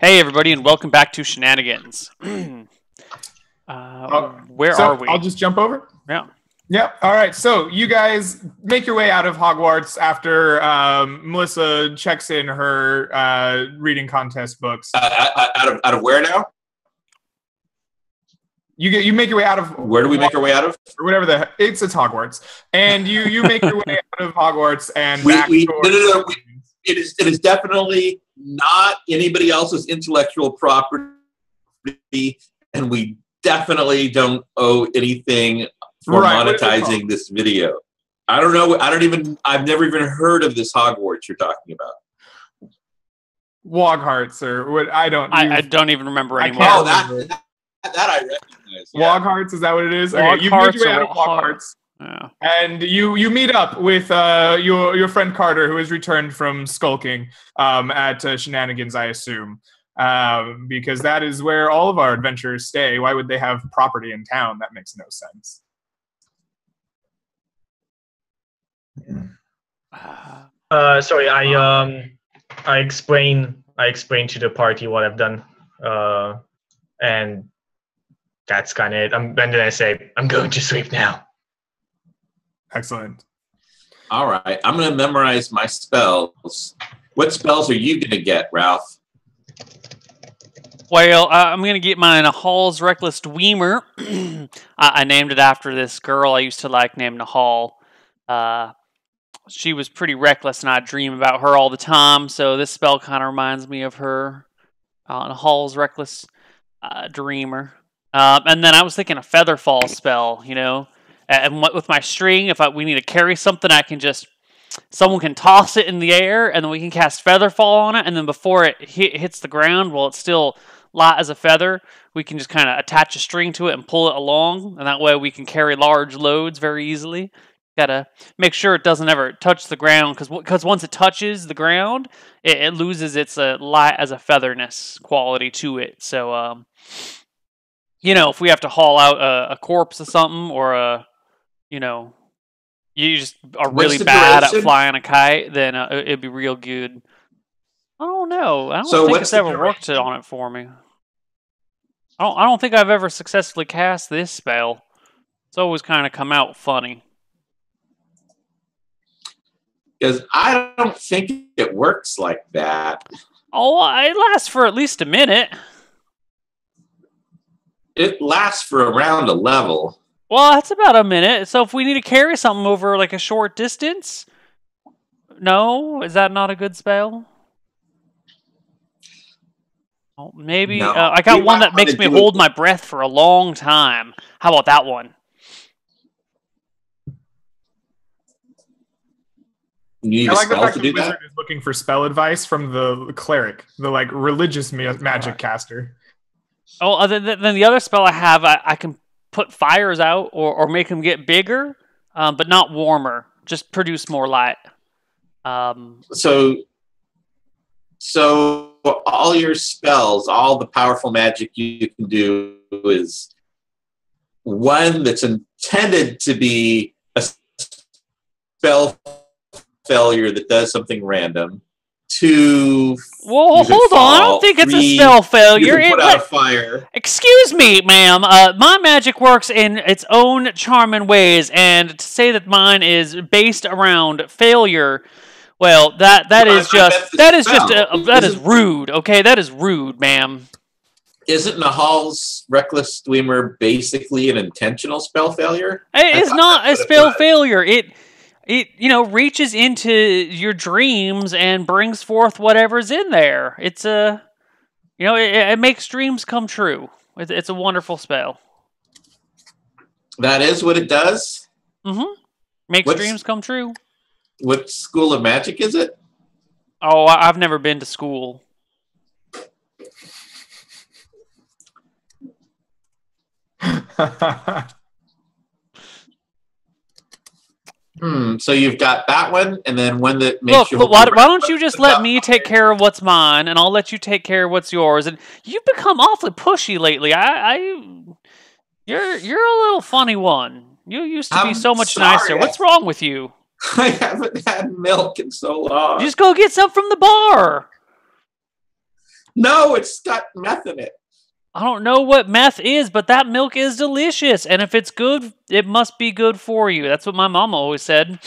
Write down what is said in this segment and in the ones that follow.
Hey, everybody, and welcome back to Shenanigans. uh, Oh, where so are we? I'll just jump over. Yeah. Yeah. All right. So you guys make your way out of Hogwarts after um, Melissa checks in her uh, reading contest books. Uh, uh, out of out of where now? You get you make your way out of Where do we make our way out of? or whatever the he- it's it's Hogwarts, and you you make your way out of Hogwarts and We- back we- no, towards- no, no, It is it is definitely not anybody else's intellectual property, and we definitely don't owe anything for Right, what is it monetizing this video. I don't know. I don't even. I've never even heard of this Hogwarts you're talking about. Wogharts or what I don't. I, I don't even remember anymore. can't Oh, that, that that I recognize. Yeah. Wogharts is that what it is? Okay, you make Wogharts your way out or of Hog- Wogharts. Yeah. and you you meet up with uh, your your friend Carter, who has returned from skulking um, at uh, Shenanigans, I assume, um, because that is where all of our adventurers stay. Why would they have property in town? That makes no sense. Uh, Uh, sorry, I um, I explain I explain to the party what I've done, uh, and that's kind of it. I'm, and then I say I'm going to sleep now. Excellent. All right. I'm going to memorize my spells. What spells are you going to get, Ralph? Well, uh, I'm gonna get mine Nahal's Reckless Dweomer. I, I named it after this girl I used to like named Nahal. Uh, she was pretty reckless, and I dream about her all the time. So this spell kind of reminds me of her. Uh, Nahal's Reckless uh, Dreamer. Um, and then I was thinking a Featherfall spell. You know, and with my string, if I, we need to carry something, I can just someone can toss it in the air, and then we can cast Featherfall on it, and then before it hit, hits the ground, while it's still light as a feather, we can just kind of attach a string to it and pull it along, and that way we can carry large loads very easily. Gotta make sure it doesn't ever touch the ground, because because once it touches the ground, it, it loses its uh, light as a featherness quality to it. So, um, you know, if we have to haul out a, a corpse or something, or a, you know, you just are really bad at flying a kite, then uh, it- it'd be real good. I don't know. I don't So think it's ever worked on it for me. I don't. I don't think I've ever successfully cast this spell. It's always kind of come out funny. Because I don't think it works like that. Oh, it lasts for at least a minute. It lasts for around a level. Well, that's about a minute. So if we need to carry something over like a short distance, no, is that not a good spell? Oh, maybe No. uh, I got We one that makes me wanna it- hold my breath for a long time. How about that one? You need I a like the fact to that the do wizard that. is looking for spell advice from the cleric, the like religious ma- magic caster. Oh, other than than the other spell I have, I, I can put fires out or, or make them get bigger, um, but not warmer. Just produce more light. Um, So, so all your spells, all the powerful magic you can do is one that's intended to be a spell failure that does something random. Two, well, You hold on. I don't think it's a spell you failure. It- put out a fire. Excuse me, ma'am. Uh, my magic works in its own charming ways, and to say that mine is based around failure, well, that that Well, is I- I just the that is just spell. uh, that is rude. Okay, that is rude, ma'am. Isn't Nahal's Reckless Dweomer basically an intentional spell failure? It is thought not a it spell failure. It it you know reaches into your dreams and brings forth whatever's in there. It's a you know it, it makes dreams come true. It's, it's a wonderful spell. That is what it does. Mm-hmm. Makes What's- dreams come true. What school of magic is it? Oh, I- I've never been to school. Hmm. So you've got that one, and then one that makes Look, you. look, why, why don't you just let me take care of what's mine, and I'll let you take care of what's yours. And you've become awfully pushy lately. I, I you're you're a little funny one. You used to be I'm so much sorry. nicer. What's wrong with you? I haven't had milk in so long. Just go get some from the bar. No, it's got meth in it. I don't know what meth is, but that milk is delicious. And if it's good, it must be good for you. That's what my mama always said.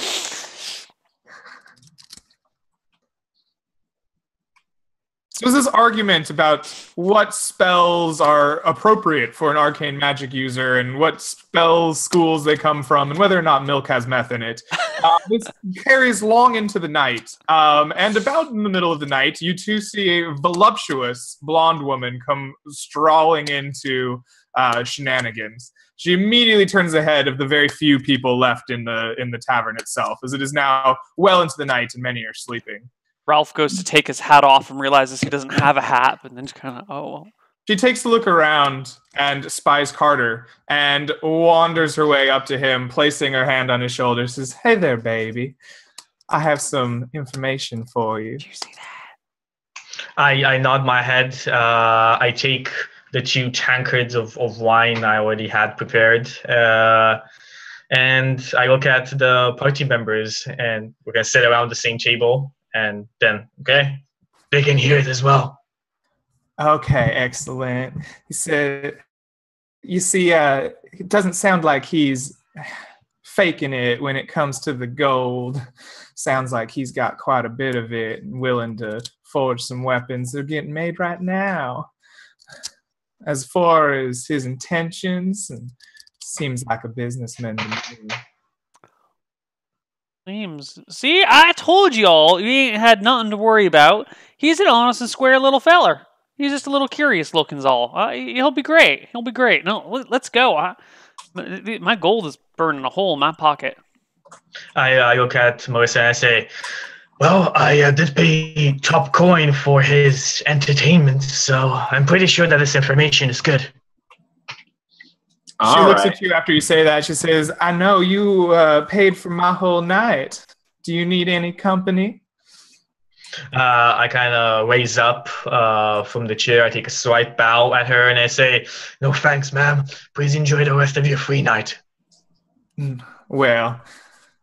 So is this argument about what spells are appropriate for an arcane magic user and what spell schools they come from and whether or not milk has meth in it. Uh, this carries long into the night. Um, and about in the middle of the night, you two see a voluptuous blonde woman come strolling into uh, shenanigans. She immediately turns ahead of the very few people left in the in the tavern itself, as it is now well into the night and many are sleeping. Ralph goes to take his hat off and realizes he doesn't have a hat, and then just kind of, oh, well. She takes a look around and spies Carter and wanders her way up to him, placing her hand on his shoulder. Says, "Hey there, baby. I have some information for you." Did you see that? I, I nod my head. Uh, I take the two tankards of, of wine I already had prepared. Uh, and I look at the party members, and we're going to sit around the same table. And then, okay, they can hear it as well. Okay, excellent. He said, "You see, uh, it doesn't sound like he's faking it when it comes to the gold. Sounds like he's got quite a bit of it and willing to forge some weapons. They're getting made right now. As far as his intentions, and seems like a businessman to me. Seems. See, I told y'all you ain't had nothing to worry about. He's an honest and square little feller. He's just a little curious looking's all. Uh, he'll be great. He'll be great. No, let- let's go. I, my gold is burning a hole in my pocket. I, I look at Melissa and I say, Well, I uh, did pay top coin for his entertainment, so I'm pretty sure that this information is good. She All looks right. at you after you say that. She says, "I know you uh, paid for my whole night. Do you need any company?" Uh, I kind of raise up uh, from the chair. I take a slight bow at her and I say, No thanks, ma'am. Please enjoy the rest of your free night. Well,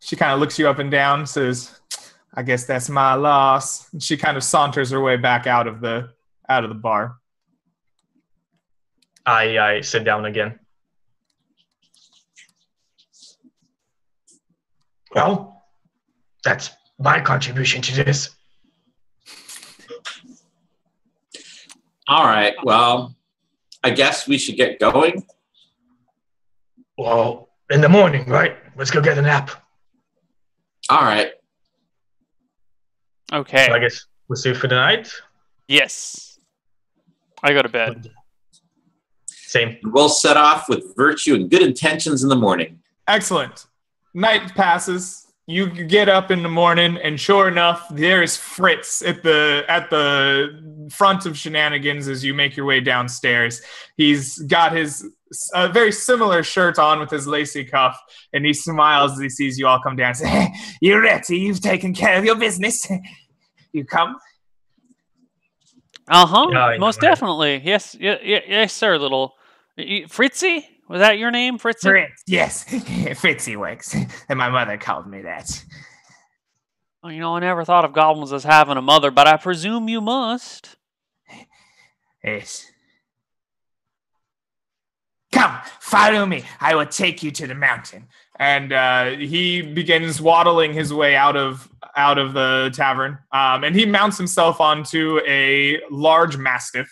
she kind of looks you up and down, says, "I guess that's my loss." And she kind of saunters her way back out of the out of the bar. I, I sit down again. Well, that's my contribution to this. All right. Well, I guess we should get going. Well, in the morning, right? Let's go get a nap. All right. Okay. So I guess we'll see you for the night. yes. I go to bed. Same. We'll set off with virtue and good intentions in the morning. Excellent. Night passes. You get up in the morning, and sure enough, there's Fritz at the at the front of shenanigans as you make your way downstairs. He's got his a very similar shirt on with his lacy cuff, and he smiles as he sees you all come down. And says, hey, "You're ready? You've taken care of your business. You come." Uh huh. Yeah, Most know, definitely. Yes. Yeah, yeah, yes, sir. Little y- Fritzy. Was that your name, Fritzy? Fritz, yes, Fritzy works, and my mother called me that. Oh, you know, I never thought of goblins as having a mother, but I presume you must. Yes. Come, follow me. I will take you to the mountain. And uh, he begins waddling his way out of out of the tavern, um, and he mounts himself onto a large mastiff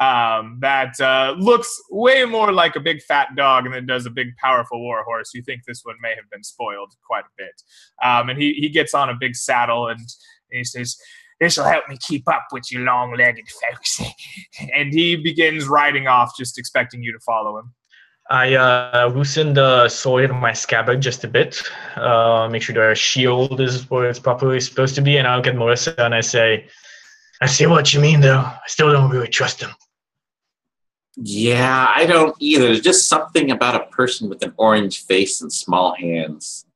um, that uh, looks way more like a big fat dog than it does a big powerful war horse. You think this one may have been spoiled quite a bit. Um, and he he gets on a big saddle and, and he says, "This will help me keep up with you long-legged folks." and he begins riding off, just expecting you to follow him. I uh, loosen the sword in my scabbard just a bit, uh, make sure the shield is where it's properly supposed to be, and I look at Melissa and I say, I see what you mean, though. I still don't really trust him. Yeah, I don't either. There's just something about a person with an orange face and small hands.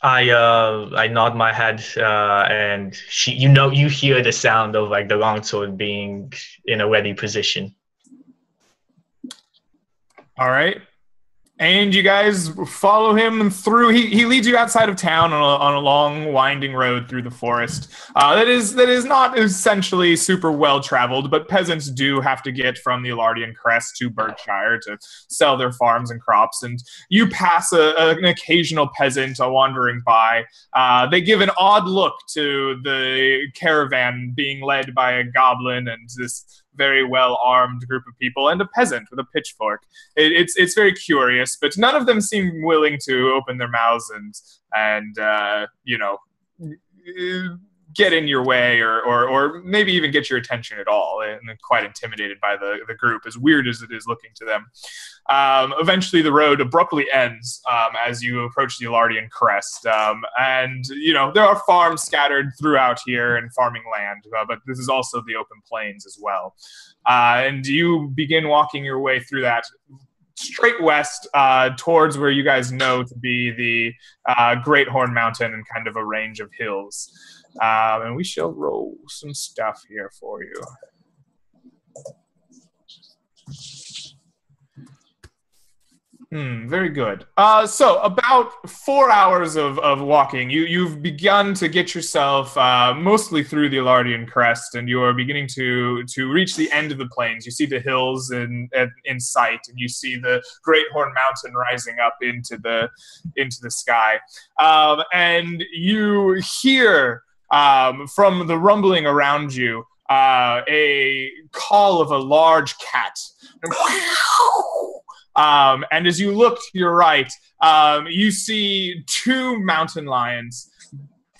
I uh, I nod my head, uh, and she, you know, you hear the sound of like the longsword being in a ready position. All right. And you guys follow him through. He, he leads you outside of town on a, on a long winding road through the forest. Uh, that is that is not essentially super well traveled, but peasants do have to get from the Alardian Crest to Berkshire to sell their farms and crops. And you pass a, a, an occasional peasant wandering by. Uh, they give an odd look to the caravan being led by a goblin and this very well armed group of people and a peasant with a pitchfork. It, it's it's very curious, but none of them seem willing to open their mouths and and uh, you know get in your way or, or, or maybe even get your attention at all and quite intimidated by the, the group as weird as it is looking to them um, eventually the road abruptly ends um, as you approach the alardian crest um, and you know there are farms scattered throughout here and farming land uh, but this is also the open plains as well uh, and you begin walking your way through that straight west uh, towards where you guys know to be the uh, Great Horn Mountain and kind of a range of hills. Um, and we shall roll some stuff here for you. Hmm, very good. Uh, so about four hours of, of walking, you, you've begun to get yourself uh, mostly through the Alardian crest, and you are beginning to, to reach the end of the plains. You see the hills in, in, in sight, and you see the Great Horn Mountain rising up into the, into the sky. Um, and you hear um, from the rumbling around you uh, a call of a large cat. Um, and as you look to your right, um, you see two mountain lions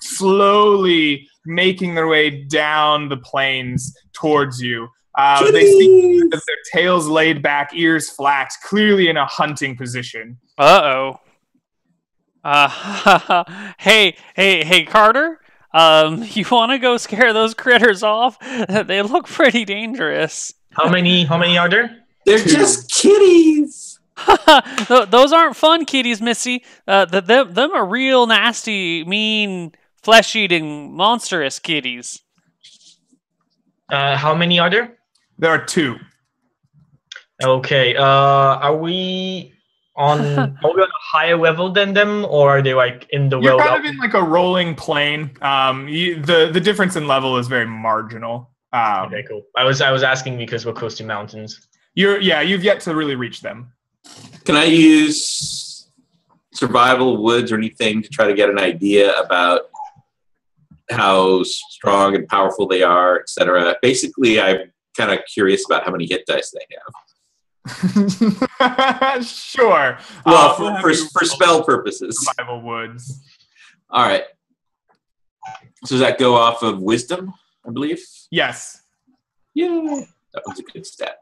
slowly making their way down the plains towards you. Uh, they see their tails laid back, ears flat, clearly in a hunting position. Uh oh. Uh, hey, hey, hey, Carter. Um, you want to go scare those critters off? they look pretty dangerous. How many? How many are there? They're Two. just kitties. those aren't fun kitties, Missy. Uh, the, them, them are real nasty, mean, flesh-eating, monstrous kitties. Uh, how many are there? There are two. Okay. Uh, are we on are we on a higher level than them or are they like in the You're world kind of in like a rolling plane. Um, you, the the difference in level is very marginal. Um, okay, cool. I was I was asking because we're close to mountains. You're yeah, you've yet to really reach them. Can I use survival woods or anything to try to get an idea about how strong and powerful they are, etc. Basically, I'm kind of curious about how many hit dice they have. sure. Well, uh, for, for, for spell purposes. Survival woods. All right. So does that go off of wisdom, I believe? Yes. Yeah. That was a good stat.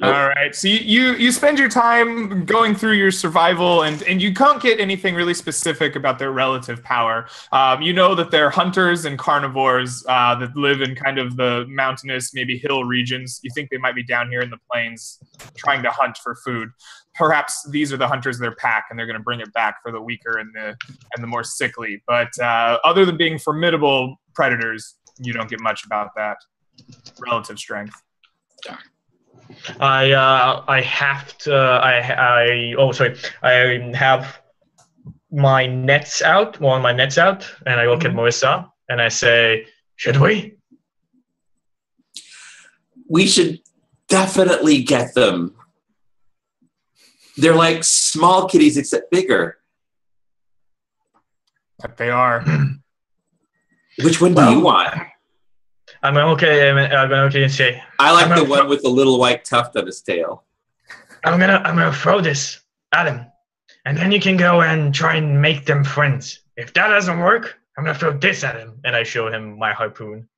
All right. So you, you you spend your time going through your survival, and and you can't get anything really specific about their relative power. Um, you know that they're hunters and carnivores uh, that live in kind of the mountainous, maybe hill regions. You think they might be down here in the plains, trying to hunt for food. Perhaps these are the hunters of their pack, and they're going to bring it back for the weaker and the and the more sickly. But uh, other than being formidable predators, you don't get much about that relative strength. I uh, I have to I I oh sorry. I have my nets out one of my nets out and I look mm-hmm. at Marissa and I say should we? We should definitely get them. They're like small kitties except bigger. But they are. Which one well, do you want I'm okay. I'm, I'm okay and say. I like I'm the one with the little white tuft on his tail. I'm gonna I'm gonna throw this at him, and then you can go and try and make them friends. If that doesn't work, I'm gonna throw this at him, and I show him my harpoon.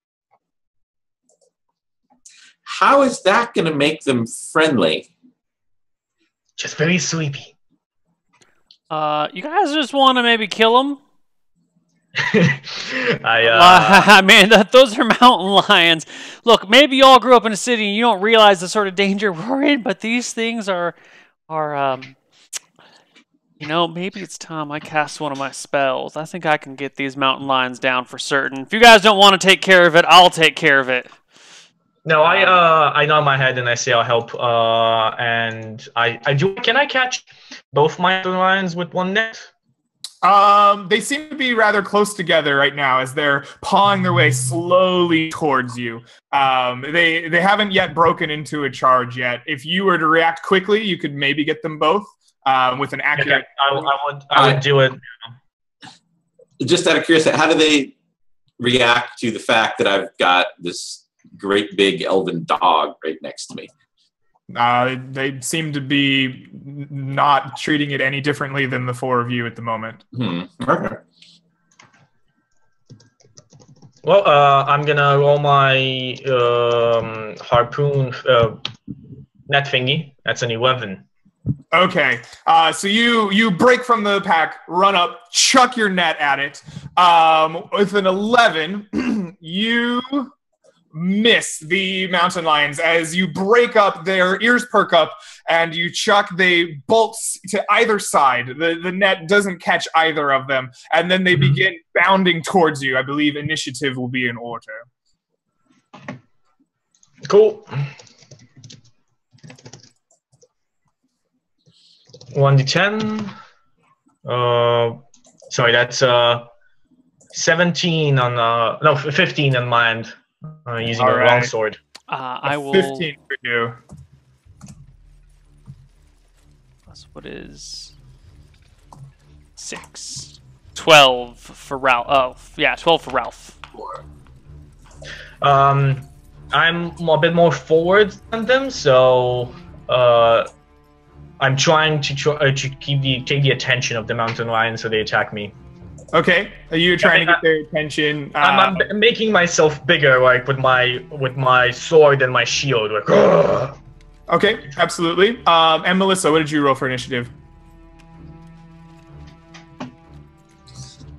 How is that gonna make them friendly? Just very sleepy. Uh, you guys just want to maybe kill him? I, uh... uh, man, that, those are mountain lions. Look, maybe you all grew up in a city and you don't realize the sort of danger we're in, but these things are are um, You know, maybe it's time I cast one of my spells. I think I can get these mountain lions down for certain. If you guys don't want to take care of it, I'll take care of it. No, I uh I nod my head and I say I'll help. Uh, and I I do. Can I catch both mountain lions with one net? Um, they seem to be rather close together right now as they're pawing their way slowly towards you. Um, they they haven't yet broken into a charge yet. If you were to react quickly, you could maybe get them both um, with an accurate. Okay, I, I would I would do it. Just out of curiosity, how do they react to the fact that I've got this great big elven dog right next to me? Uh, they seem to be not treating it any differently than the four of you at the moment. Hmm. Okay. Well, uh, I'm gonna roll my um, harpoon uh, net thingy. That's an eleven. Okay, uh, so you you break from the pack, run up, chuck your net at it. Um, with an eleven, you miss the mountain lions as you break up. Their ears perk up, and you chuck. the bolts to either side. The the net doesn't catch either of them, and then they Mhm. begin bounding towards you. I believe initiative will be in order. Cool. One d ten. Uh, sorry, that's uh, seventeen on uh, no, fifteen on my end. Uh, using All a right. longsword. Uh, I will. Fifteen for you. Plus what is six? Twelve for Ralph. Oh, yeah, twelve for Ralph. Um, I'm a bit more forward than them, so uh, I'm trying to try uh, to keep the take the attention of the mountain lion so they attack me. Okay, are you trying to get their attention? Uh, I'm, I'm making myself bigger, like with my with my sword and my shield. Like, "Grr." Okay, absolutely. Um, and Melissa, what did you roll for initiative?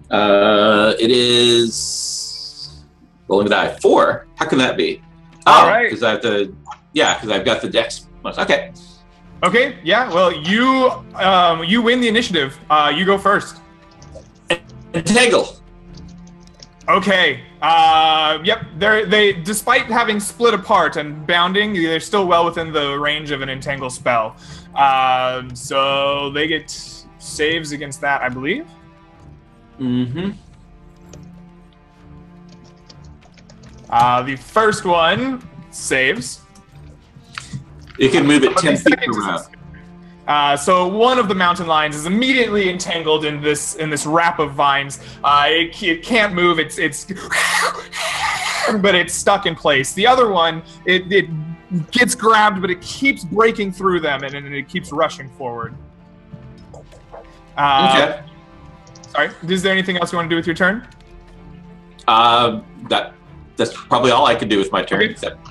Uh, it is rolling the die four. How can that be? All Oh, right. because I have to. Yeah, because I've got the dex. Okay. Okay, yeah. Well, you um, you win the initiative. Uh, you go first. Entangle. Okay. Uh, yep. They're they despite having split apart and bounding, they're still well within the range of an entangle spell. Um, so they get saves against that, I believe. Mm-hmm. Uh, the first one saves. You can move it ten feet around. Uh, so one of the mountain lions is immediately entangled in this in this wrap of vines. Uh, it, it can't move. It's it's but it's stuck in place. The other one it, it gets grabbed, but it keeps breaking through them and, and it keeps rushing forward. Uh, Okay. Sorry. Is there anything else you want to do with your turn? Uh, that that's probably all I could do with my turn. Okay. Except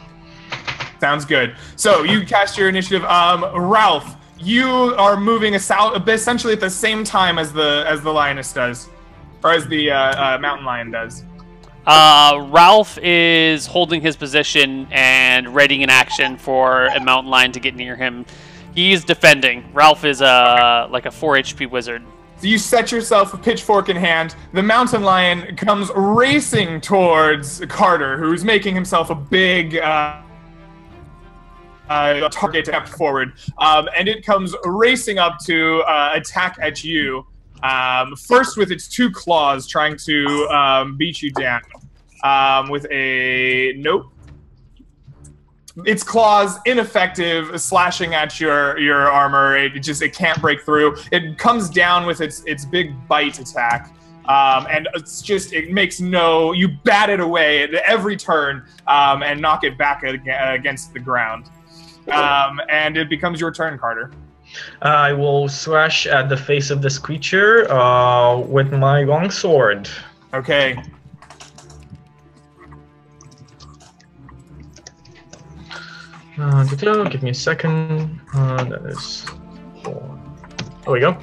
Sounds good. So you cast your initiative. Um, Ralph, you are moving south, essentially at the same time as the as the lioness does, or as the uh, uh, mountain lion does. Uh, Ralph is holding his position and readying an action for a mountain lion to get near him. He's defending. Ralph is uh, like a 4 HP wizard. So you set yourself a pitchfork in hand. The mountain lion comes racing towards Carter, who's making himself a big uh, uh, target to step forward, um, and it comes racing up to uh, attack at you. Um, first, with its two claws, trying to um, beat you down. Um, with a nope. Its claws ineffective, slashing at your your armor. It just it can't break through. It comes down with its its big bite attack, um, and it's just it makes no. You bat it away at every turn um, and knock it back against the ground. Um, and it becomes your turn, Carter. I will slash at the face of this creature uh, with my long sword. Okay. Uh, give me a second. Uh, that is four. There we go.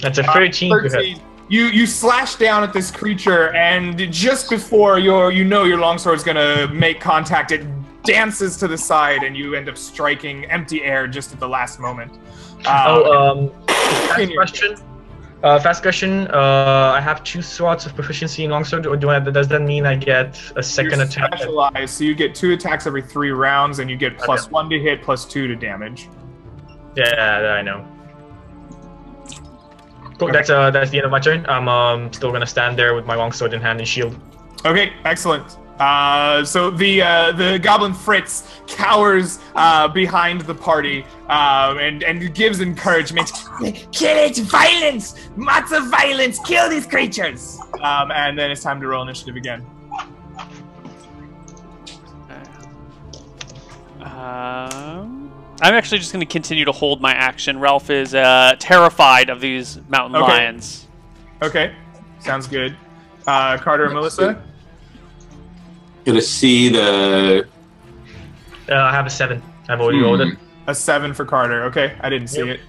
That's a 13 to hit. 13. You you slash down at this creature, and just before your you know your longsword is gonna make contact, it dances to the side, and you end up striking empty air just at the last moment. Um, Oh, um, Fast question. Uh, fast question. Uh, I have two slots of proficiency in longsword, or do I, does that mean I get a 2nd You're attack? specialized, so you get two attacks every three rounds, and you get plus Okay. one to hit, plus two to damage. Yeah, that I know. Cool. Okay. That's uh, that's the end of my turn. I'm um, still gonna stand there with my longsword in hand and shield. Okay, excellent. Uh, so the uh, the goblin Fritz cowers uh, behind the party um, and and gives encouragement. Kill it! Violence! Lots of violence! Kill these creatures! Um, and then it's time to roll initiative again. Um, I'm actually just going to continue to hold my action. Ralph is uh, terrified of these mountain Okay. lions. Okay, sounds good. Uh, Carter and Melissa. Gonna see the. Uh, I have a seven. I've already rolled it. A seven for Carter. Okay, I didn't see Yep.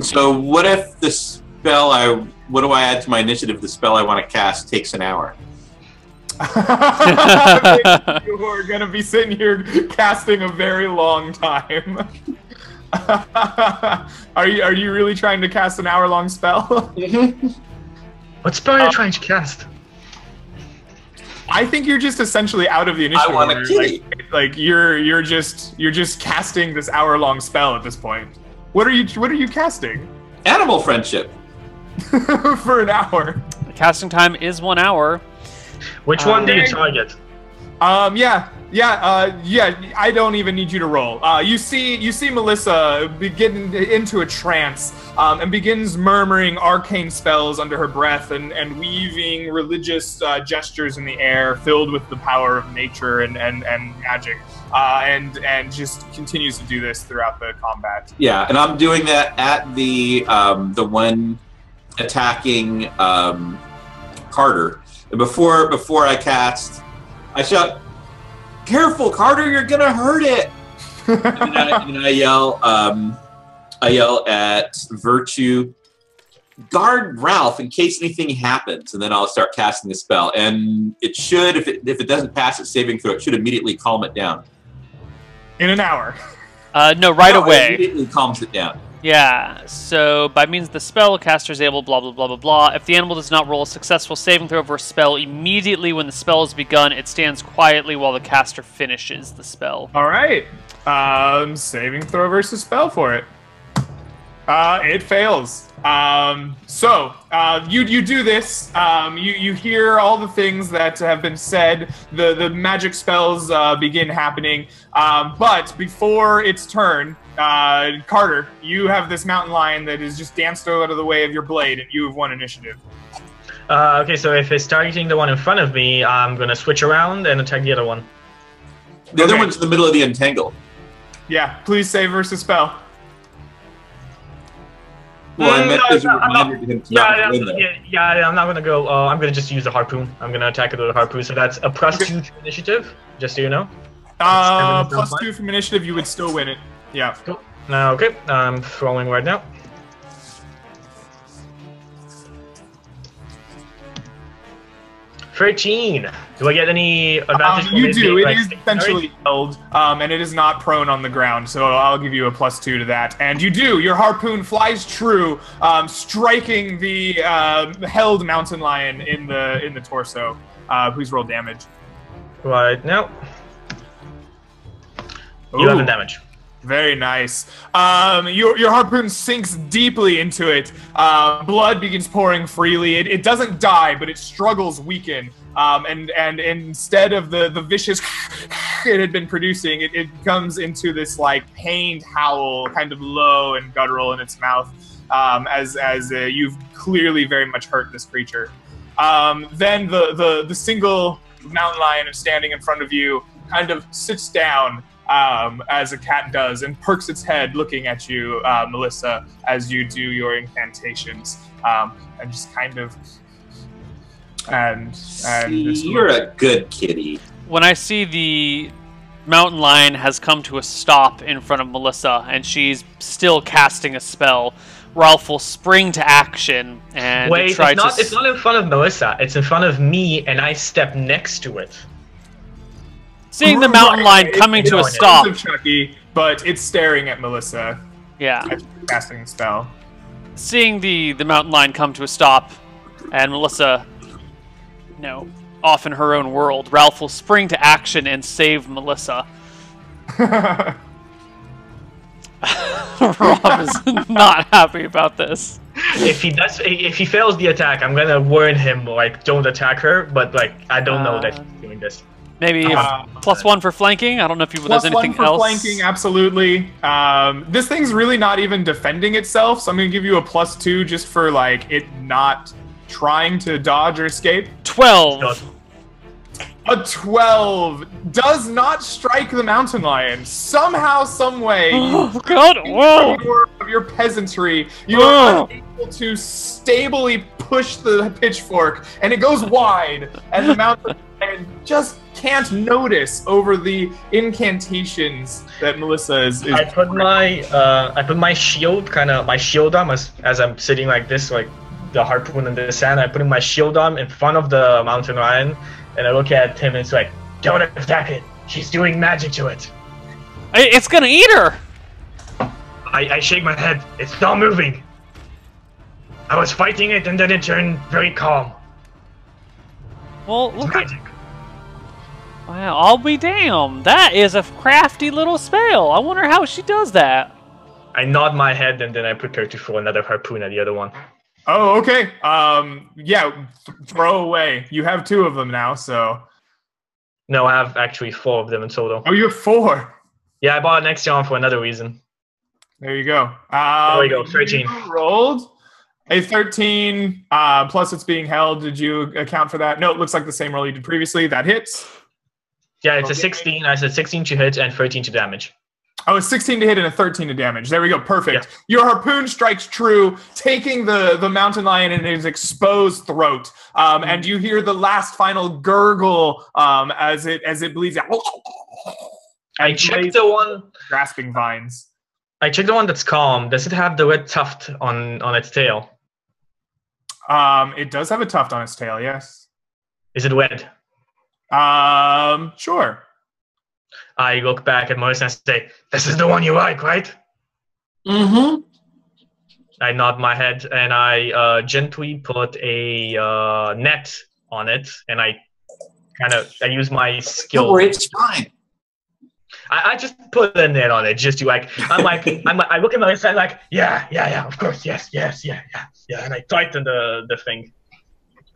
So what if the spell I what do I add to my initiative? The spell I want to cast takes an hour. it. you are gonna be sitting here casting a very long time. are you are you really trying to cast an hour long spell? What spell are you Um, trying to cast? I think you're just essentially out of the initiative. I want a order. kitty. Like, like you're you're just you're just casting this hour long spell at this point. What are you what are you casting Animal friendship. for an hour? The casting time is one hour. Which uh, one do you target? Um, yeah, yeah, uh, yeah. I don't even need you to roll. Uh, you see, you see Melissa begin into a trance, um, and begins murmuring arcane spells under her breath, and and weaving religious uh, gestures in the air, filled with the power of nature and and and magic, uh, and and just continues to do this throughout the combat. Yeah, and I'm doing that at the um, the one attacking um, Carter. And before before I cast, I shout, "Careful, Carter! You're gonna hurt it!" and, I, and I yell, um, I yell at Virtue, guard Ralph in case anything happens, and then I'll start casting the spell. And it should, if it if it doesn't pass its saving throw, it should immediately calm it down. In an hour. Uh, no, right No, it away. immediately calms it down. Yeah, so by means of the spell, caster is able blah blah blah blah blah. If the animal does not roll a successful saving throw for a spell immediately when the spell is begun, it stands quietly while the caster finishes the spell. All right. Um, saving throw versus spell for it. Uh, it fails. Um, so uh, you you do this. Um, you you hear all the things that have been said. The the magic spells uh, begin happening. Um, but before its turn, uh, Carter, you have this mountain lion that is just danced out of the way of your blade, and you have won initiative. Uh, okay, so if it's targeting the one in front of me, I'm gonna switch around and attack the other one. The other Okay. one's in the middle of the entangle. Yeah, please save versus spell. Well, I Mm, meant no, as a I'm not- reminder to him to Yeah, not yeah, go in there. yeah, yeah, I'm not gonna go. Uh, I'm gonna just use the harpoon. I'm gonna attack it with a harpoon. So that's a plus Okay. two to initiative, just so you know. Uh, Seven plus plus two from initiative, you would still win it. Yeah. Uh, okay, I'm throwing right now. Thirteen. Do I get any advantage? Um, you do. It like, is essentially held, um, and it is not prone on the ground. So I'll give you a plus two to that. And you do. Your harpoon flies true, um, striking the uh, held mountain lion in the in the torso. Uh, please roll damage. right now. Ooh. Eleven damage. Very nice. Um, your, your harpoon sinks deeply into it. Uh, blood begins pouring freely. It, it doesn't die, but it struggles weaken. Um, and and instead of the, the vicious it had been producing, it, it comes into this like pained howl, kind of low and guttural in its mouth, um, as as uh, you've clearly very much hurt this creature. Um, then the, the the single mountain lion standing in front of you, kind of sits down um, as a cat does and perks its head looking at you, uh, Melissa, as you do your incantations, um, and just kind of and and See, you're a good kitty. When I see the mountain lion has come to a stop in front of Melissa and she's still casting a spell, Ralph will spring to action and Wait, it's try not. to. It's not in front of Melissa. It's in front of me, and I step next to it. Seeing the mountain Right, lion coming to a stop, of Chucky, but it's staring at Melissa. Yeah. casting the spell. Seeing the the mountain lion come to a stop, and Melissa, you know, off in her own world, Ralph will spring to action and save Melissa. Rob is not happy about this. if he does, if he fails the attack, I'm gonna warn him like, don't attack her. But like, I don't know that Uh, he's doing this. Maybe if- Uh, plus one for flanking. I don't know if you, Plus there's one anything for else. flanking, absolutely. Um, this thing's really not even defending itself, so I'm gonna give you a plus two just for like it not trying to dodge or escape. Twelve. A 12 does not strike the mountain lion. Somehow, some way, Oh God! Whoa! of your, of your peasantry, you Oh. are able to stably push the pitchfork, and it goes wide, and the mountain lion just can't notice over the incantations that Melissa is. is I put my uh, I put my shield kind of my shield arm as as I'm sitting like this, like the harpoon in the sand. I put in my shield arm in front of the mountain lion, and I look at him and it's like, "Don't attack it. She's doing magic to it." It's gonna eat her. I, I shake my head. It's not moving. I was fighting it and then it turned very calm. Well, It's look at magic. Wow! I'll be damned. That is a crafty little spell. I wonder how she does that. I nod my head and then I prepare to throw another harpoon at the other one. Oh, okay. Um, yeah, th- throw away. You have two of them now, so. No, I have actually four of them in total. Oh, you have four. Yeah, I bought an extra arm for another reason. There you go. Um, There you go, 13. you Rolled a 13, uh, plus it's being held. Did you account for that? No, it looks like the same roll you did previously. That hits. Yeah, it's a 16. I said 16 to hit and 13 to damage. Oh, it's 16 to hit and a 13 to damage. There we go. Perfect. Your harpoon strikes true, taking the, the mountain lion in his exposed throat. Um, and you hear the last final gurgle um, as it as it bleeds out. I checked the one. grasping vines. I checked the one that's calm. Does it have the red tuft on on its tail? Um, it does have a tuft on its tail, yes. Is it red? Um, sure. I look back at Morris and say, "This is the one you like, right?" Mm-hmm. I nod my head and I uh, gently put a uh, net on it, and I kind of I use my Don't skill. worry, it's fine. I, I just put a net on it just to like I'm like I'm like, I look at my side like yeah yeah yeah of course yes yes yeah yeah yeah and I tighten the the thing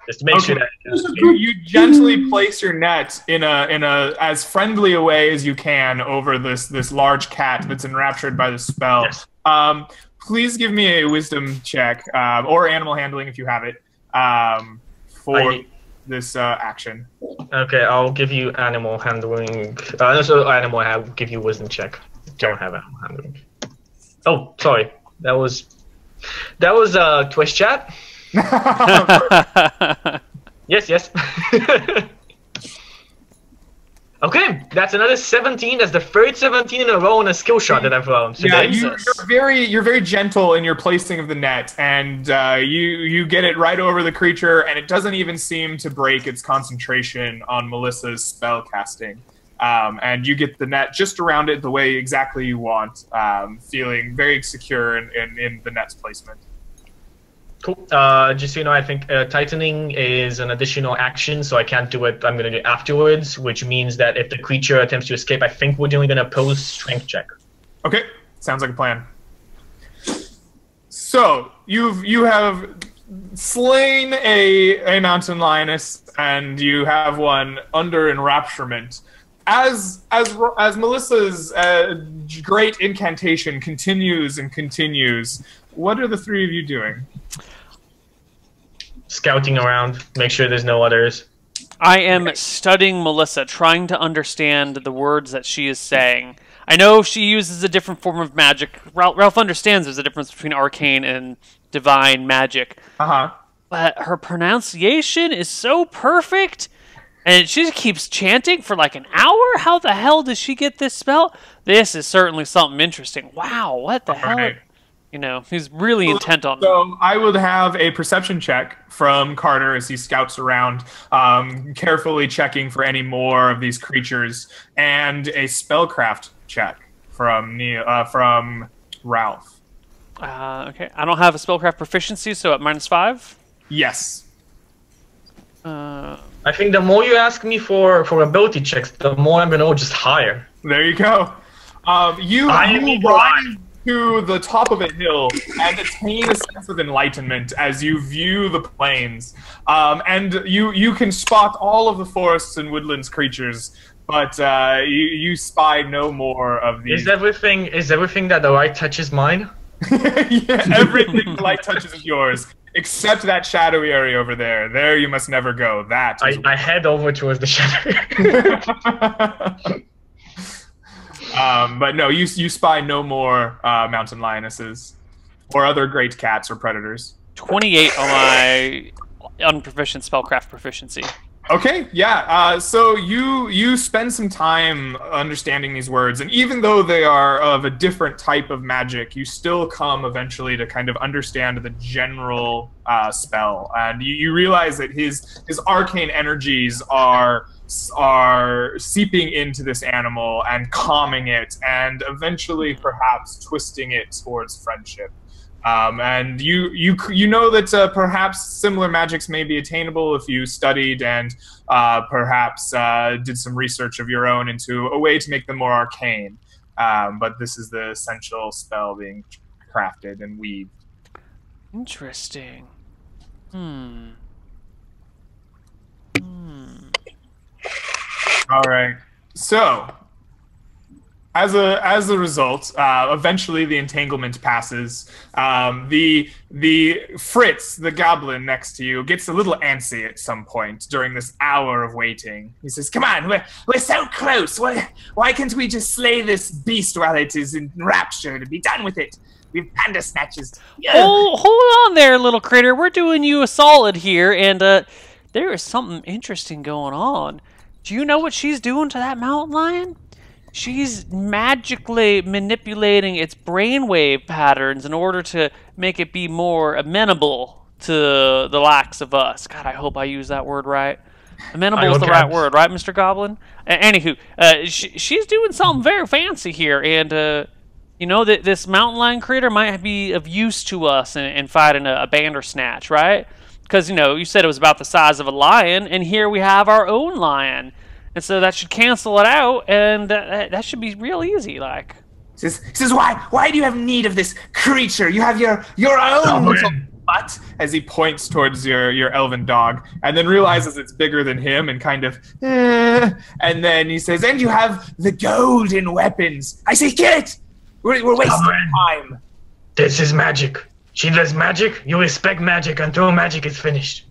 just to make sure that You, you gently place your net in a in a as friendly a way as you can over this this large cat that's enraptured by the spell. Yes. Um, please give me a wisdom check um, or animal handling if you have it um, for I- this uh, action. okay I'll give you animal handling uh, no, so animal I will give you wisdom check. Don't have animal handling. Oh sorry. That was that was uh twitch chat Yes, yes. okay, that's another 17. That's the third 17 in a row on a skill shot that I've. So yeah, you, you're very you're very gentle in your placing of the net, and uh, you you get it right over the creature, and it doesn't even seem to break its concentration on Melissa's spell casting. Um, and you get the net just around it the way exactly you want, um, feeling very secure in, in, in the net's placement. Cool. Uh, just so you know, I think uh, tightening is an additional action, so I can't do it. I'm going to do afterwards, which means that if the creature attempts to escape, I think we're only going to pose strength check. Okay, sounds like a plan. So you've you have slain a a mountain lioness, and you have one under enrapturement. As as as Melissa's uh, great incantation continues and continues, what are the three of you doing? Scouting around, make sure there's no others. I am studying Melissa, trying to understand the words that she is saying. I know she uses a different form of magic. Ralph, Ralph understands there's a difference between arcane and divine magic, Uh huh. but her pronunciation is so perfect, and she just keeps chanting for like an hour. How the hell does she get this spell? This is certainly something interesting. Wow, what the hell? Alright. You know, he's really intent on. So I would have a perception check from Carter as he scouts around, um, carefully checking for any more of these creatures, and a spellcraft check from Neil, uh, from Ralph. Uh, okay, I don't have a spellcraft proficiency, so at minus five. Yes. Uh, I think the more you ask me for for ability checks, the more I'm gonna go just higher. There you go. Um, you, I am you eagle rise to the top of a hill and attain a sense of enlightenment as you view the plains. Um, and you you can spot all of the forests and woodlands creatures, but uh, you you spy no more of these. Is everything is everything that the light touches mine? yeah, everything the light touches is yours, except that shadowy area over there. There you must never go. That I, I head over towards the shadow. um, but no, you you spy no more uh, mountain lionesses or other great cats or predators. twenty-eight on my unproficient spellcraft proficiency. Okay, yeah. Uh, so you you spend some time understanding these words, and even though they are of a different type of magic, you still come eventually to kind of understand the general uh, spell, and you, you realize that his his arcane energies are are seeping into this animal and calming it, and eventually perhaps twisting it towards friendship. Um, and you you you know that uh, perhaps similar magics may be attainable if you studied and uh, perhaps uh, did some research of your own into a way to make them more arcane. Um, but this is the essential spell being crafted and weaved. Interesting. Hmm. Hmm. All right. So, as a as a result, uh, eventually the entanglement passes. Um, the the Fritz, the goblin next to you, gets a little antsy at some point during this hour of waiting. He says, "Come on, we're we're so close. Why why can't we just slay this beast while it is enraptured and be done with it? We've panda snatches." Yeah. Hold, hold on there, little critter. We're doing you a solid here, and uh, there is something interesting going on. Do you know what she's doing to that mountain lion? She's magically manipulating its brainwave patterns in order to make it be more amenable to the likes of us. God, I hope I use that word right. Amenable is the right word, right, Mr. Goblin? A- anywho, uh, sh- she's doing something very fancy here, and uh, you know that this mountain lion critter might be of use to us in, in fighting a, a bandersnatch, right? Because you know you said it was about the size of a lion, and here we have our own lion, and so that should cancel it out, and uh, that, that should be real easy. Like, says, says why why do you have need of this creature? You have your your own Goblin. little butt as he points towards your your elven dog, and then realizes it's bigger than him, and kind of, eh, and then he says, and you have the golden weapons. I say, kill it. We're, we're wasting Goblin. time. This is magic. She does magic. You respect magic until magic is finished.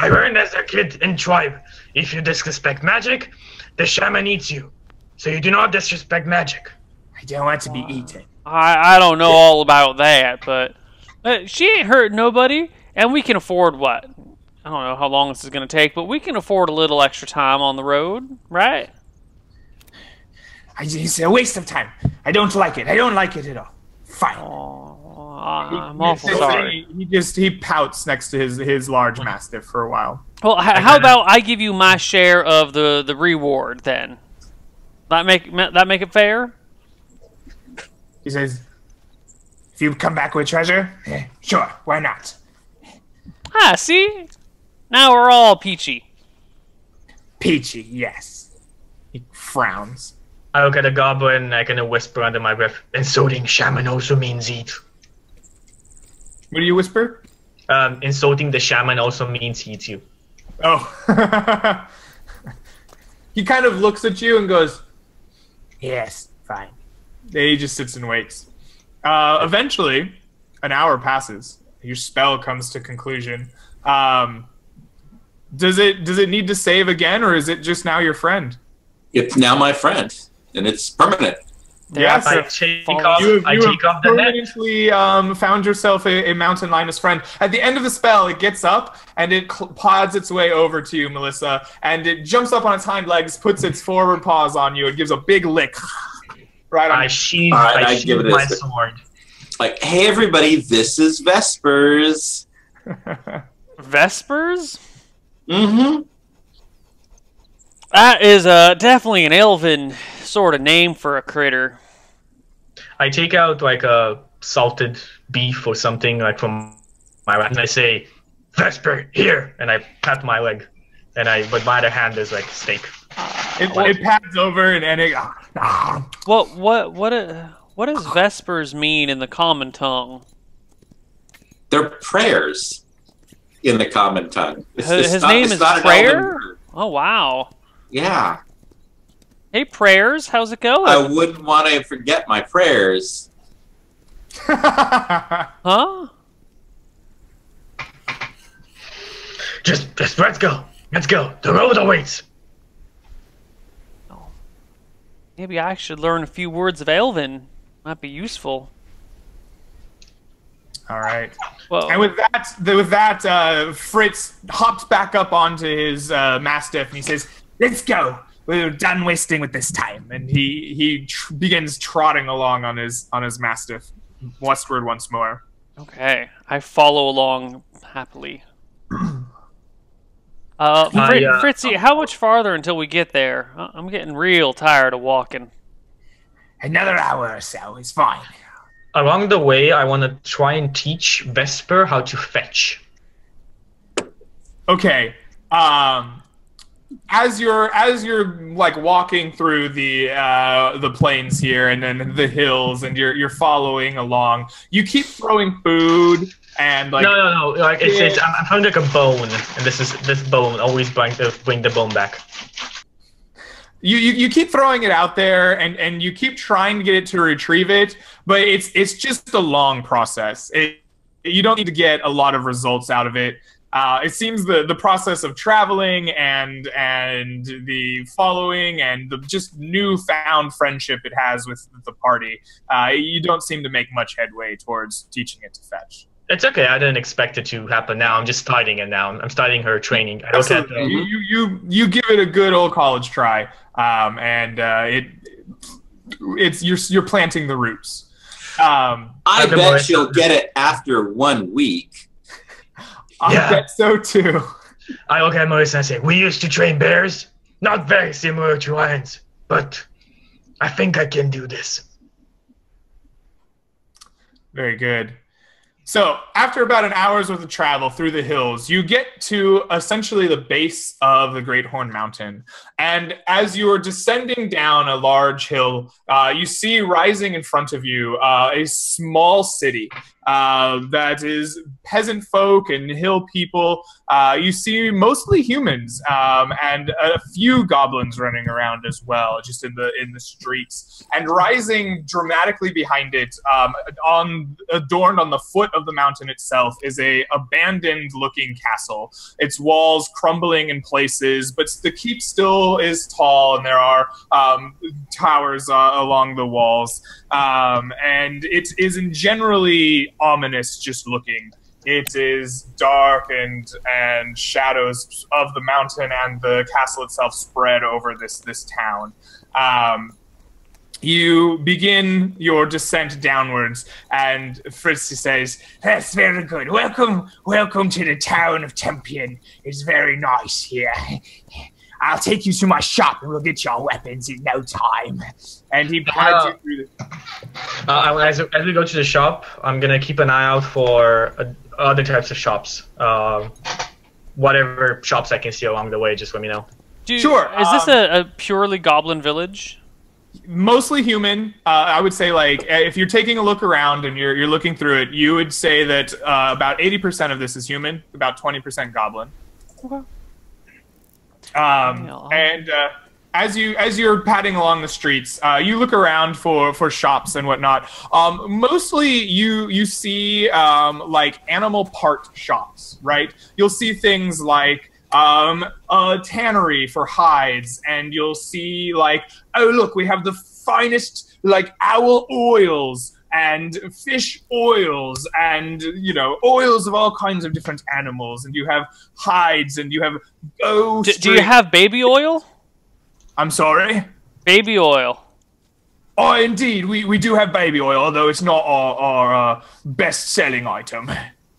I learned as a kid in tribe. If you disrespect magic, the shaman eats you. So you do not disrespect magic. I don't want to be eaten. I I don't know all about that, but uh, she ain't hurt nobody, and we can afford what. I don't know how long this is going to take, but we can afford a little extra time on the road, right? I, it's a waste of time. I don't like it. I don't like it at all. Fine. Oh, I'm awful he- sorry. He just he pouts next to his his large mastiff for a while. Well, h- how about I give you my share of the the reward then? That make that make it fair? He says, "If you come back with treasure, eh, sure, why not?" Ah, see, now we're all peachy. Peachy, yes. He frowns. I look at the goblin and I kind of whisper under my breath, and insulting shaman also means eat. What do you whisper? Um, insulting the shaman also means he eats you. Oh. he kind of looks at you and goes, "Yes, fine." Then he just sits and waits. Uh, eventually, an hour passes. Your spell comes to conclusion. Um, does it does it need to save again, or is it just now your friend? It's now my friend, and it's permanent. Yes. I take off, You have, I you take have off the net. permanently um, found yourself a, a mountain lioness friend. At the end of the spell, it gets up and it cl- pods its way over to you, Melissa, and it jumps up on its hind legs, puts its forward paws on you, and gives a big lick right on. I sheathe, All right, I I sheathe give it my sip. sword. Like, hey everybody, this is Vespers. Vespers? Mm-hmm. That is uh, definitely an elven sort of name for a critter. I take out like a salted beef or something like from my and I say, Vesper, here, and I pat my leg, and I but my other hand is like steak. It, it pads over and, and it. ah, What what what uh, what does Vespers mean in the common tongue? They're prayers in the common tongue. It's, His- it's his not- name is Prayer? Oh wow. Yeah, Hey prayers, how's it going? I wouldn't want to forget my prayers. huh? Just, just let's go, let's go. The road awaits. Maybe I should learn a few words of Elven. Might be useful. All right. Well, And with that, with that, uh, Fritz hops back up onto his uh, mastiff and he says, "Let's go. We're done wasting with this time." And he he tr- begins trotting along on his on his mastiff westward once more. okay. I follow along happily. Uh, I, Fri- uh, Fritzy, how much farther until we get there? I- I'm getting real tired of walking. Another hour or so is fine. Along the way, I want to try and teach Vesper how to fetch. Okay. Um, as you're as you're like walking through the uh, the plains here and then the hills and you're you're following along, you keep throwing food and like no, no, no. Like it's, it's I'm, I'm having like a bone, and this is this bone always bring the bring the bone back. you, you you keep throwing it out there and and you keep trying to get it to retrieve it but it's it's just a long process it, you don't need to get a lot of results out of it uh, it seems the the process of traveling and and the following and the just newfound friendship it has with the party uh, you don't seem to make much headway towards teaching it to fetch It's okay. I didn't expect it to happen now. I'm just starting it now. I'm starting her training. I look at Absolutely. the, you, you you you give it a good old college try um, and uh, it it's you're you're planting the roots um, I bet she'll get it after one week. I Yeah. bet so too. I look at Melissa and say, "We used to train bears. Not very similar to lions, but I think I can do this." Very good. So, after about an hour's worth of travel through the hills, you get to essentially the base of the Great Horn Mountain. And as you are descending down a large hill, uh, you see rising in front of you uh, a small city uh, that is peasant folk and hill people. Uh, you see mostly humans um, and a few goblins running around as well, just in the in the streets. And rising dramatically behind it, um, on adorned on the foot of the mountain itself, is a abandoned-looking castle. Its walls crumbling in places, but the keep still is tall, and there are um, towers uh, along the walls. Um, and it is generally ominous just looking. It is dark and and shadows of the mountain and the castle itself spread over this this town. Um, you begin your descent downwards, and Fritzy says, "That's very good. Welcome, welcome to the town of Tempian. It's very nice here. I'll take you to my shop, and we'll get your weapons in no time." And he pads you through the Uh, as, as we go to the shop, I'm gonna keep an eye out for uh, other types of shops. Uh, whatever shops I can see along the way, just let me know. Do, Sure, Is this um, a, a purely goblin village? Mostly human. Uh, I would say, like, uh, if you're taking a look around and you're you're looking through it, you would say that uh, about eighty percent of this is human, about twenty percent goblin. Okay. Um, and uh, as you as you're padding along the streets, uh, you look around for for shops and whatnot. Um, mostly, you you see um, like animal part shops, right? You'll see things like um, a tannery for hides, and you'll see like, oh look, we have the finest like owl oils and fish oils and you know oils of all kinds of different animals and you have hides and you have oh D- do you have baby oil? i'm sorry Baby oil. oh indeed we, we do have baby oil although it's not our, our uh, best selling item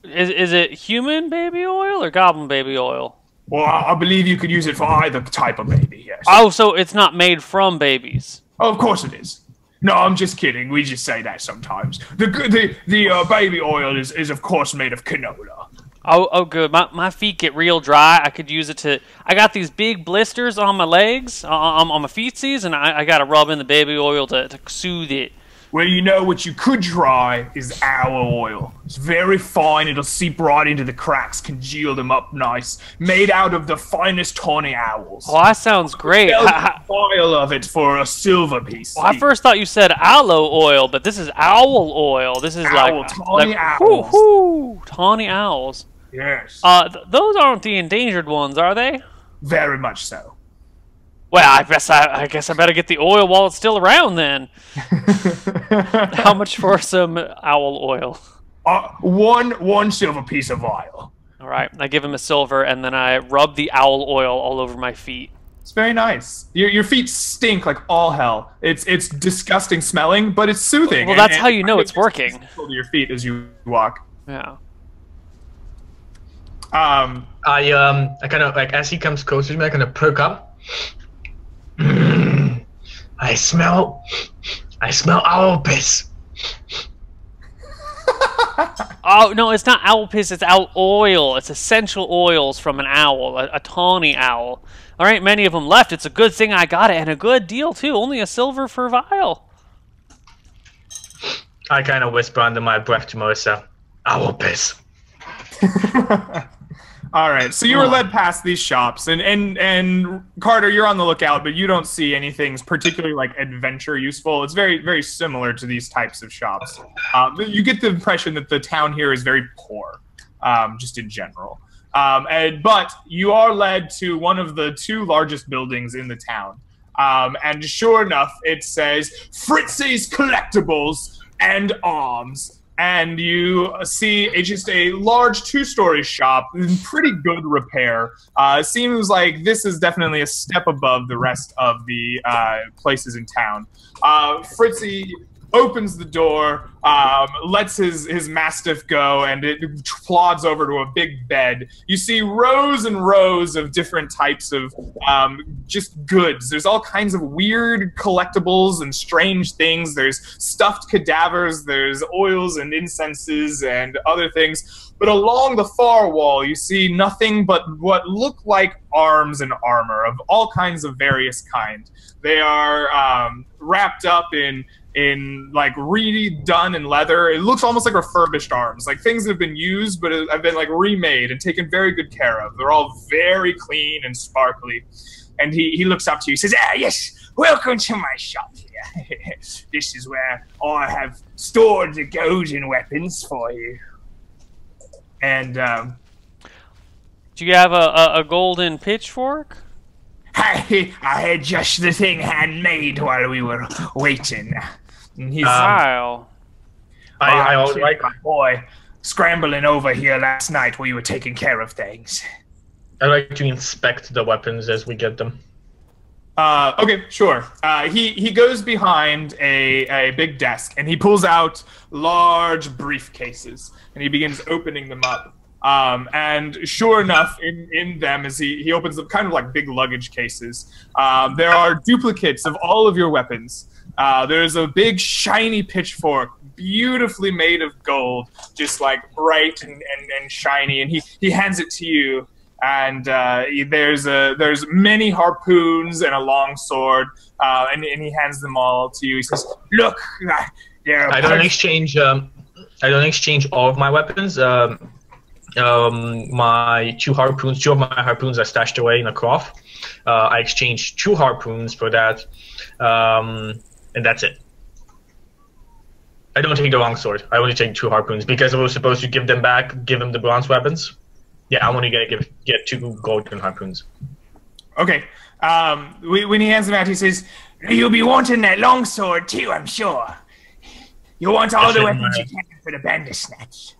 Is is it human baby oil or goblin baby oil? Well I, I believe you could use it for either type of baby yes Oh, so it's not made from babies. Oh, of course it is. No, I'm just kidding. We just say that sometimes. The the the uh, baby oil is, is of course made of canola. Oh, oh, good. My, my feet get real dry. I could use it to. I got these big blisters on my legs, on, on my feetsies, and I, I got to rub in the baby oil to, to soothe it. Well, you know what you could try is owl oil. It's very fine. It'll seep right into the cracks, congeal them up nice. Made out of the finest tawny owls. Oh, that sounds great. Sell I, a vial of it for a silver piece. well, I first thought you said aloe oil, but this is owl oil. This is Owl, like tawny like, whoo, owls. whoo, tawny owls. Yes, Uh, th- those aren't the endangered ones, are they? very much so. Well, I guess I, I guess I better get the oil while it's still around. Then, how much for some owl oil? Uh, one one silver piece of oil. All right, I give him a silver, and then I rub the owl oil all over my feet. It's very nice. Your, your feet stink like all hell. It's it's disgusting smelling, but it's soothing. Well, that's and how you know it's working. To your feet as you walk. Yeah. Um, I um I kind of like as he comes closer to me, I kind of perk up. Mm, I smell, I smell owl piss. Oh no, it's not owl piss. It's owl oil. It's essential oils from an owl, a, a tawny owl. There ain't many of them left. It's a good thing I got it, and a good deal too. Only a silver for a vial. I kind of whisper under my breath to Melissa, owl piss. all right. So you were led past these shops, and and and Carter, you're on the lookout, but you don't see anything particularly like adventure useful. It's very very similar to these types of shops. Um, you get the impression that the town here is very poor, um, just in general. Um, and but you are led to one of the two largest buildings in the town. Um, and sure enough, it says Fritzy's Collectibles and Arms. And you see a, just a large two story shop in pretty good repair. Uh, seems like this is definitely a step above the rest of the uh, places in town. Uh, Fritzy opens the door, um, lets his, his mastiff go, and it plods over to a big bed. You see rows and rows of different types of um, just goods. There's all kinds of weird collectibles and strange things. There's stuffed cadavers, there's oils and incenses and other things. But along the far wall, you see nothing but what look like arms and armor of all kinds of various kind. They are um, wrapped up in in like really done in leather. It looks almost like refurbished arms, like things that have been used but have been like remade and taken very good care of. They're all very clean and sparkly. And he, he looks up to you, says, "Ah, yes, welcome to my shop here. this is where I have stored the golden weapons for you." And um, Do you have a, a, a golden pitchfork? I, I had just the thing handmade while we were waiting. And he's Um, I, I "Ah, like my boy scrambling over here last night while you were taking care of things. I like to inspect the weapons as we get them. Uh, okay, sure. Uh, he he goes behind a, a big desk and he pulls out large briefcases and he begins opening them up. Um, and sure enough, in, in them, as he, he opens up kind of like big luggage cases, um, there are duplicates of all of your weapons. Uh, there's a big shiny pitchfork, beautifully made of gold, just like bright and, and, and shiny. And he, he hands it to you. And uh, he- there's a there's many harpoons and a long sword, uh, and, and he hands them all to you. He says, "Look, I don't exchange. Um, I don't exchange all of my weapons. Um, um, my two harpoons, two of my harpoons are stashed away in a cloth. Uh, I exchanged two harpoons for that, um, and that's it. I don't take the long sword. I only take two harpoons because I was supposed to give them back, give them the bronze weapons. Yeah, I'm only gonna give get two golden harpoons. Okay. Um, wh- when he hands them out, he says, "You'll be wanting that long sword too, I'm sure. You'll want all the weapons you can for the Bandersnatch."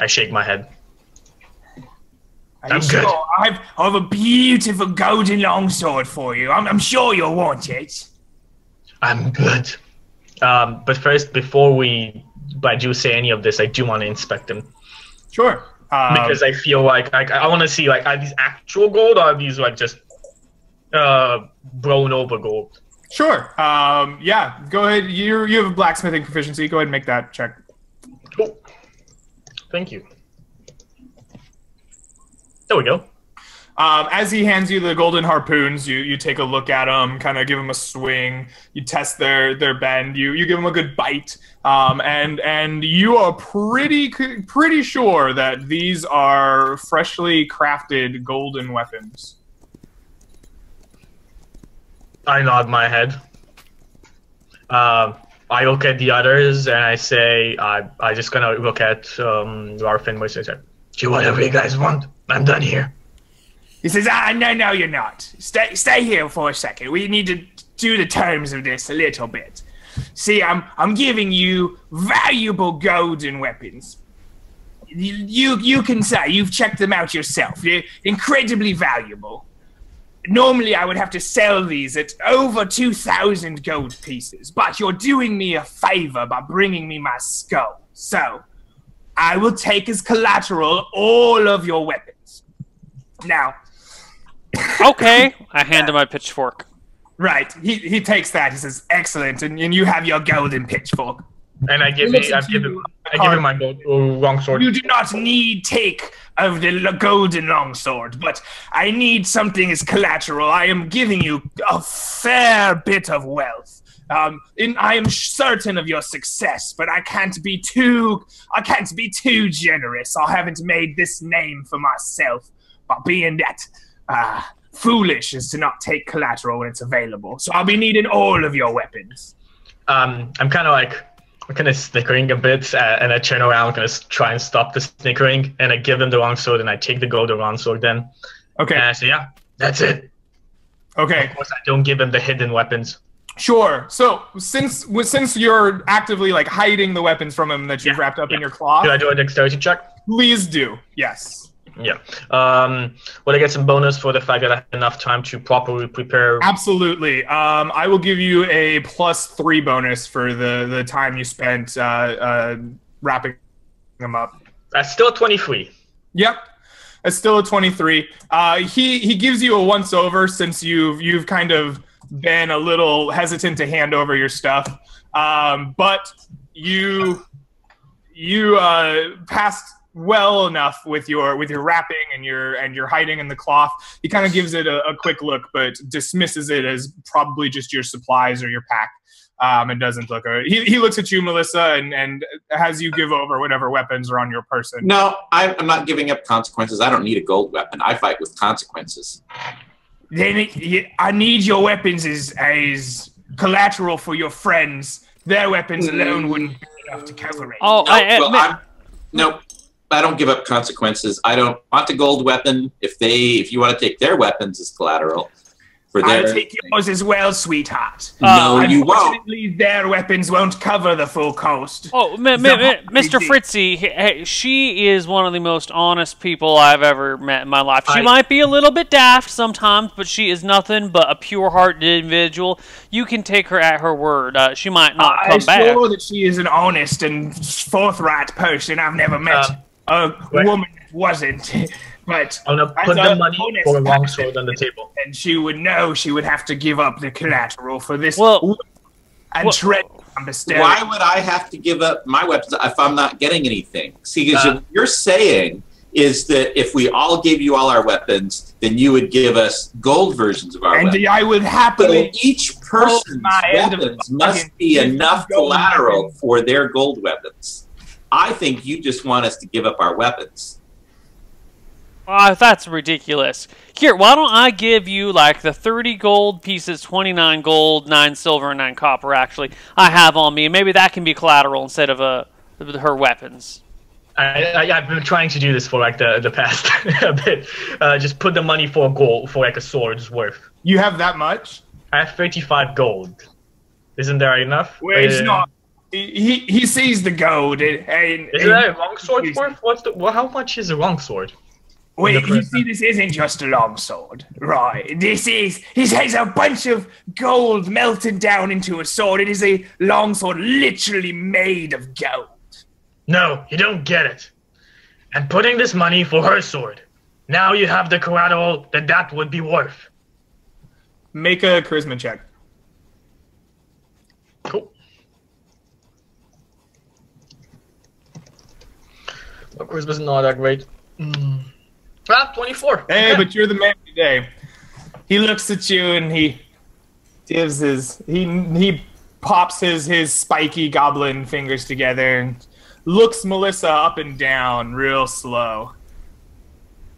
I shake my head. Are I'm sure? good. I've, I have a beautiful golden longsword for you. I'm, I'm sure you'll want it. I'm good. Um, but first, before we, I do say any of this, I do want to inspect them Sure. Um, because I feel like I, I want to see like are these actual gold or are these like just uh blown over gold? Sure. Um, yeah. Go ahead. You you have a blacksmithing proficiency. Go ahead and make that check. Cool. Thank you. There we go. Um, as he hands you the golden harpoons, you you take a look at them, kind of give them a swing. You test their their bend. You you give them a good bite, um, and and you are pretty pretty sure that these are freshly crafted golden weapons. I nod my head. Um, I look at the others and I say, I I just gonna look at um, Larf and Moise and say, Do whatever you guys want. I'm done here. He says, ah, no, no, you're not. Stay, stay here for a second. We need to do the terms of this a little bit. See, I'm, I'm giving you valuable golden weapons. You, you, you can say you've checked them out yourself. They're incredibly valuable. Normally, I would have to sell these at over 2,000 gold pieces, but you're doing me a favor by bringing me my skull. So, I will take as collateral all of your weapons. Now, okay. I hand him my pitchfork. Right. He he takes that. He says, "Excellent," and, and you have your golden pitchfork. And I give He me, I at give him, I give him my gold, uh, long sword. You do not need take of the golden longsword, but I need something as collateral. I am giving you a fair bit of wealth. Um, in, I am certain of your success, but I can't be too. I can't be too generous. I haven't made this name for myself by being that uh, foolish as to not take collateral when it's available. So I'll be needing all of your weapons. Um, I'm kind of like, I'm kind of snickering a bit, uh, and I turn around, kind of try and stop the snickering, and I give him the wrong sword, and I take the golden wrong sword then. Okay. And I say, yeah, that's it. Okay. Of course, I don't give him the hidden weapons. Sure. So since since you're actively like hiding the weapons from him that you've Yeah, wrapped up in your cloth, Do I do a dexterity check? please do. Yes. Yeah. Um, will I get some bonus for the fact that I had enough time to properly prepare? Absolutely. Um, I will give you a plus three bonus for the the time you spent uh, uh, wrapping them up. That's still 23. Yep. It's still a 23. Uh, he he gives you a once over since you've you've kind of been a little hesitant to hand over your stuff, um, but you you uh, passed well enough with your with your wrapping and your and your hiding in the cloth. He kind of gives it a, a quick look, but dismisses it as probably just your supplies or your pack. Um, and doesn't look. at He, he looks at you, Melissa, and, and has you give over whatever weapons are on your person. No, I, I'm not giving up consequences. I don't need a gold weapon. I fight with consequences. Then it, y- I need your weapons as, as collateral for your friends. Their weapons alone wouldn't be enough to cover it. Oh, No, I well, admit. I'm, no, I don't give up consequences. I don't want the gold weapon. If they, if you want to take their weapons as collateral for their, I'll take yours as well, sweetheart. no, Uh, you won't. Their weapons won't cover the full cost. Oh, mi- mi- The Mr. lady. Fritzy, he- hey, she is one of the most honest people I've ever met in my life. She I- might be a little bit daft sometimes, but she is nothing but a pure-hearted individual. You can take her at her word. Uh, she might not I come back. I sure that she is an honest and forthright person. I've never met Um, a wait. woman wasn't. But I'm gonna put the money bonus for a long sword on the table. and she would know she would have to give up the collateral for this Well- and well- tread on the stair. Why would I have to give up my weapons if I'm not getting anything? See, because Uh, what you're saying is that if we all gave you all our weapons, then you would give us gold versions of our And weapons. And I would So happily. each person's my end of the weapons must be enough collateral weapons. for their gold weapons. I think you just want us to give up our weapons. Ah, that's ridiculous. Here, why don't I give you like the 30 gold pieces, 29 gold, 9 silver, and 9 copper, actually, I have on me, and maybe that can be collateral instead of uh, her weapons. I, I, I've been trying to do this for like the, the past bit. Uh, just put the money for a gold, for like a sword's worth. You have that much? I have 35 gold. Isn't there enough? Well, it's Uh, not. He, he sees the gold and, and, Is that a long sword worth? What's the, well, how much is a long sword? Wait, you see, this isn't just a long sword, right? This is he has a bunch of gold melted down into a sword. It is a long sword, literally made of gold. No, you don't get it. And putting this money for her sword. Now you have the collateral that that would be worth. Make a charisma check. Cool. My charisma's not that great. Mm. Ah, 24. Hey, Okay. but you're the man today. He looks at you and he gives his he he pops his his spiky goblin fingers together and looks Melissa up and down real slow.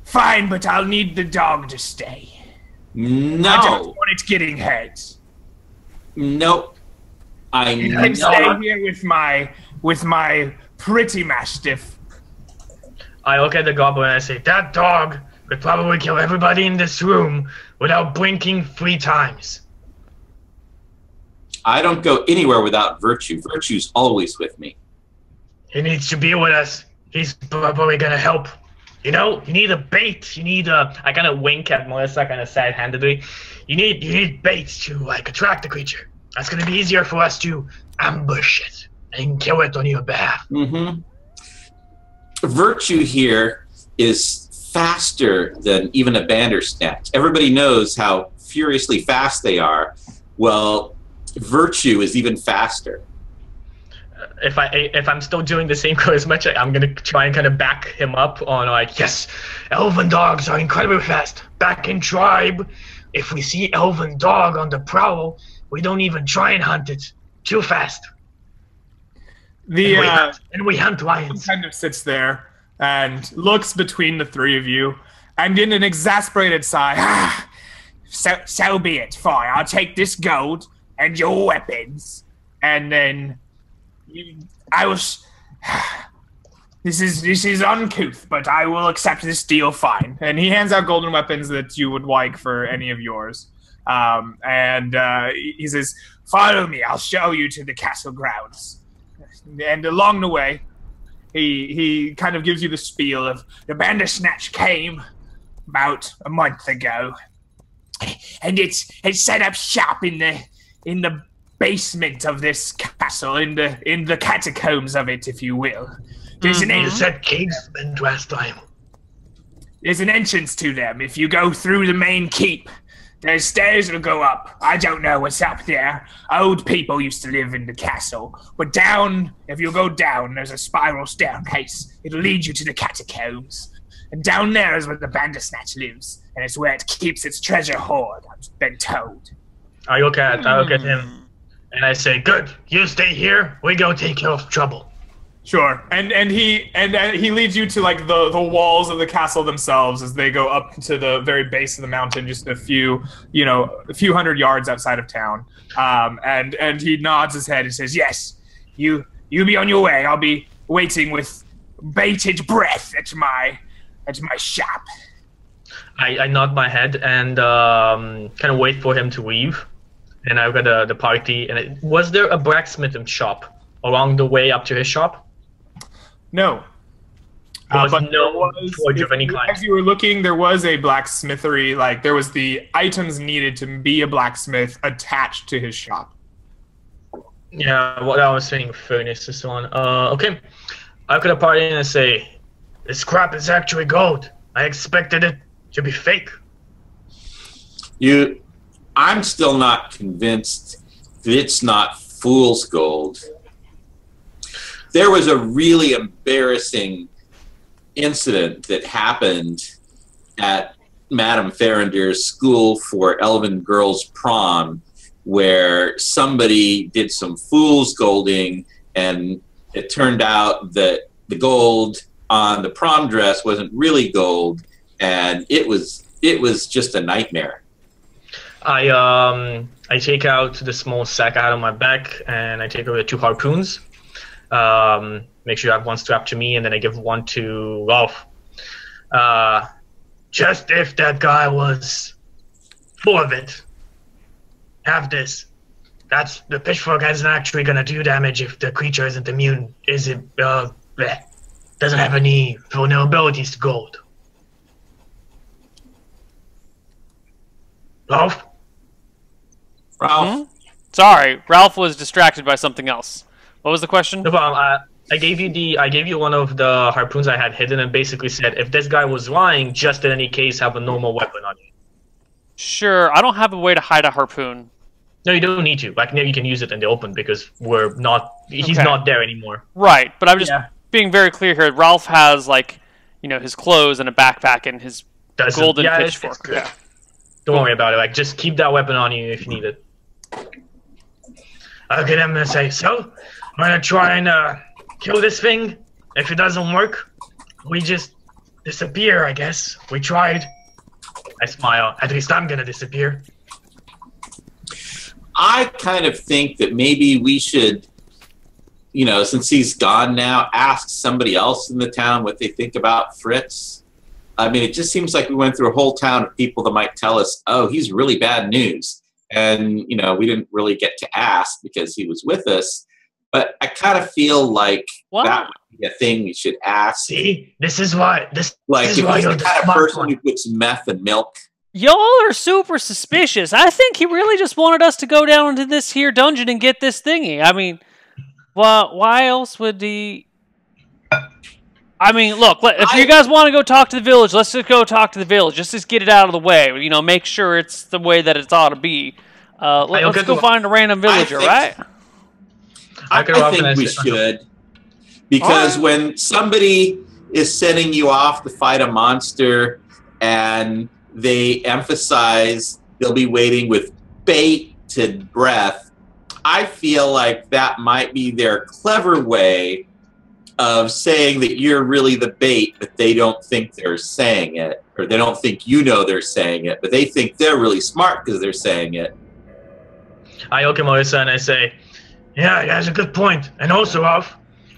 Fine, but I'll need the dog to stay. No. I don't want it getting hurt. nope. I You can know. stay here with my with my pretty mastiff. I look at the goblin and I say, that dog could probably kill everybody in this room without blinking three times. I don't go anywhere without virtue. Virtue's always with me. He needs to be with us. He's probably gonna help. You know, you need a bait. You need a. I kind of wink at Melissa, kind of sad-handedly. You need you need bait to like attract the creature. That's gonna be easier for us to ambush it and kill it on your behalf. hmm Virtue here is faster than even a Bandersnatch. Everybody knows how furiously fast they are. Well, Virtue is even faster. If I if I'm still doing the same as much, I'm gonna try and kind of back him up on like, yes, elven dogs are incredibly fast. Back in tribe, if we see elven dog on the prowl, we don't even try and hunt it. Too fast. The and, we uh, hunt, and we hunt lions. kind of sits there and looks between the three of you, and in an exasperated sigh, Ah, so so be it. Fine, I'll take this gold and your weapons, and then you, I was. This is this is uncouth, but I will accept this deal. Fine. and he hands out golden weapons that you would like for any of yours. Um, and uh, he he says, Follow me. I'll show you to the castle grounds. And along the way, He he kind of gives you the spiel of the Bandersnatch came about a month ago, and it's it's set up shop in the in the basement of this castle, in the in the catacombs of it, if you will. There's an You en- said kingsman last time. there's an entrance to them. If you go through the main keep, there's stairs that'll go up. I don't know what's up there. Old people used to live in the castle. But down, if you go down, there's a spiral staircase. It'll lead you to the catacombs. And down there is where the Bandersnatch lives. And it's where it keeps its treasure hoard, I've been told. I look at I look at him, hmm. and I say, "Good, you stay here. We go take care of trouble." Sure, and and he and uh, he leads you to like the the walls of the castle themselves as they go up to the very base of the mountain, just a few you know a few hundred yards outside of town. Um, and and he nods his head and says, Yes, you you be on your way. I'll be waiting with bated breath at my at my shop. I, I nod my head and um, kind of wait for him to leave. And I've got the, the party. And it, was there a blacksmith shop along the way up to his shop? "No." There Uh, was but no was, forge if of any you- kind. As you were looking, there was a blacksmithery. Like there was the items needed to be a blacksmith attached to his shop. Yeah, what I was saying, furnace and so on. Uh, okay. I could have party and say, this crap is actually gold. I expected it to be fake. You, I'm still not convinced that it's not fool's gold. There was a really embarrassing incident that happened at Madame Farander's school for Elven Girls Prom, where somebody did some fool's golding, and it turned out that the gold on the prom dress wasn't really gold, and it was it was just a nightmare. I um I take out the small sack out of my back and I take over the two harpoons. Um, make sure you have one strapped to me and then I give one to Rolf. Uh, just if that guy was full of it, have this. That's the pitchfork isn't actually gonna do damage if the creature isn't immune. Is it? Uh, bleh. doesn't have any vulnerabilities to gold. Rolf. Ralph, Sorry, Ralph was distracted by something else. What was the question? No problem. Uh, I gave you the I gave you one of the harpoons I had hidden and basically said if this guy was lying, just in any case have a normal weapon on you. Sure, I don't have a way to hide a harpoon. No, you don't need to. Like now, you can use it in the open because we're not. He's Okay. not there anymore. Right, but I'm just Yeah. being very clear here. Ralph has like, you know, his clothes and a backpack and his Doesn't- golden yeah, pitchfork. it's good. yeah. Don't worry about it. Like just keep that weapon on you if you need it. Okay, I'm gonna say so. I'm gonna try and uh, kill this thing. If it doesn't work, we just disappear. I guess we tried. I smile. At least I'm gonna disappear. I kind of think that maybe we should, you know, since he's gone now, ask somebody else in the town what they think about Fritz. I mean, it just seems like we went through a whole town of people that might tell us, oh, he's really bad news. And, you know, we didn't really get to ask because he was with us. But I kind of feel like What? that would be a thing we should ask. See, this is why this. Like, This if is why he's the you're the kind of person one. who puts meth and milk Y'all are super suspicious. I think he really just wanted us to go down into this here dungeon and get this thingy. I mean, why? Why else would he? I mean, look. let- If you guys want to go talk to the village, let's just go talk to the village. Just just get it out of the way. You know, make sure it's the way that it ought to be. Uh, let, us go find a random villager, think- right? I, I could I think we should. Because when somebody is sending you off to fight a monster and they emphasize they'll be waiting with bated breath, I feel like that might be their clever way of saying that you're really the bait, but they don't think they're saying it, or they don't think you know they're saying it, but they think they're really smart because they're saying it. I look at Melissa and I say, "Yeah, that's a good point. And also, Ralph,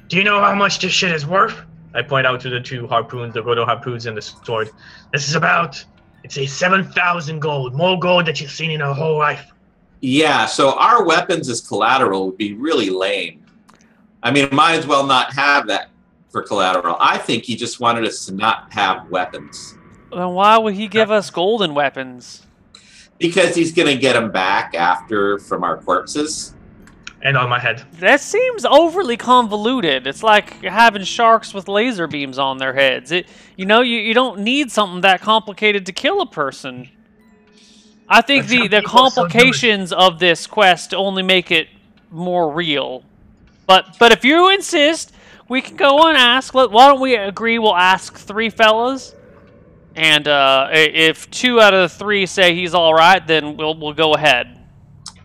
do you know how much this shit is worth?" I point out to the two harpoons, the roto harpoons, and the sword. This is about, it's a seven thousand gold, more gold that you've seen in your whole life. Yeah, so our weapons as collateral would be really lame. I mean, might as well not have that for collateral. I think he just wanted us to not have weapons Then why would he give us golden weapons? because he's going to get them back after from our corpses. And on my head. That seems overly convoluted. It's like having sharks with laser beams on their heads. It, you know, you, you don't need something that complicated to kill a person. I think the, the so complications of this quest only make it more real. But but if you insist, we can go and ask. Let, why don't we agree? We'll ask three fellas, and uh, if two out of the three say he's all right, then we'll we'll go ahead.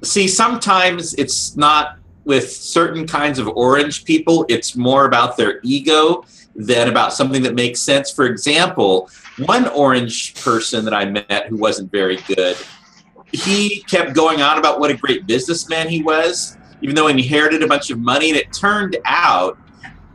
See, sometimes it's not with certain kinds of orange people, it's more about their ego than about something that makes sense. For example, one orange person that I met who wasn't very good, he kept going on about what a great businessman he was, even though he inherited a bunch of money. And it turned out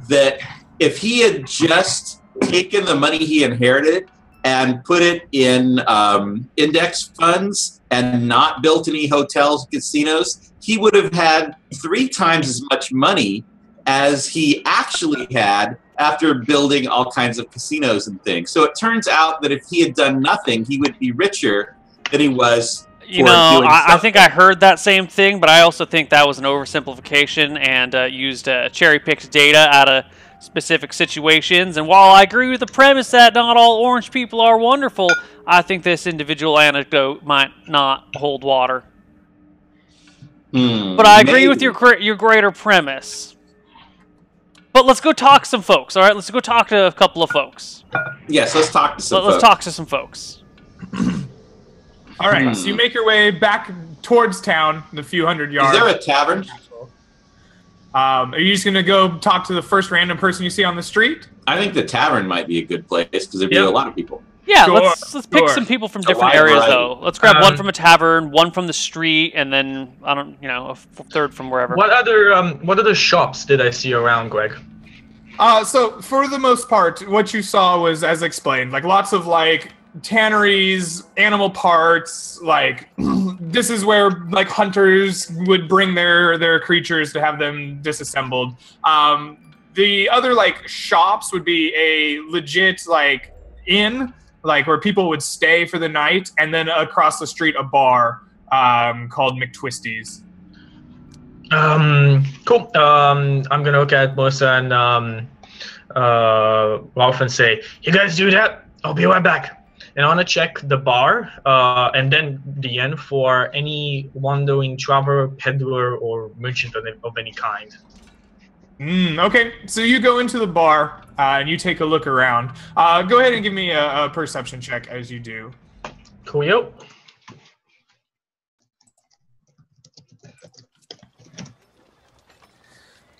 that if he had just taken the money he inherited and put it in um, index funds and not built any hotels casinos, he would have had three times as much money as he actually had after building all kinds of casinos and things. So it turns out that if he had done nothing, he would be richer than he was. You know, I, I think I heard that same thing, but I also think that was an oversimplification and uh, used uh, cherry-picked data out of specific situations. And while I agree with the premise that not all orange people are wonderful, I think this individual anecdote might not hold water. Hmm, But I agree with your your greater premise. But let's go talk to some folks. All right, let's go talk to a couple of folks. Yes, let's talk to some Let, us folks. talk to some folks. All right, Hmm. so you make your way back towards town, the few hundred yards. Is yards. there a tavern? um, are you just gonna go talk to the first random person you see on the street? I think the tavern might be a good place because there'd be Yeah. a lot of people. Yeah, Sure, let's let's pick sure. some people from different wide areas variety. though. Let's grab one Um, from a tavern, one from the street, and then I don't, you know, a f- third from wherever. What other um what other shops did I see around, Greg? Uh, so for the most part, what you saw was as explained, like lots of like tanneries, animal parts. Like this is where like hunters would bring their their creatures to have them disassembled. Um, the other like shops would be a legit like inn, like where people would stay for the night, and then across the street a bar um, called McTwisties. Um, cool. Um, I'm gonna look at Melissa and um, uh, Ralph and say, "You guys do that. I'll be right back." and I want to check the bar uh, and then the end for any wandering traveler, peddler, or merchant of, of any kind. Mm, okay, so you go into the bar uh, and you take a look around. Uh, go ahead and give me a, a perception check as you do. Cool.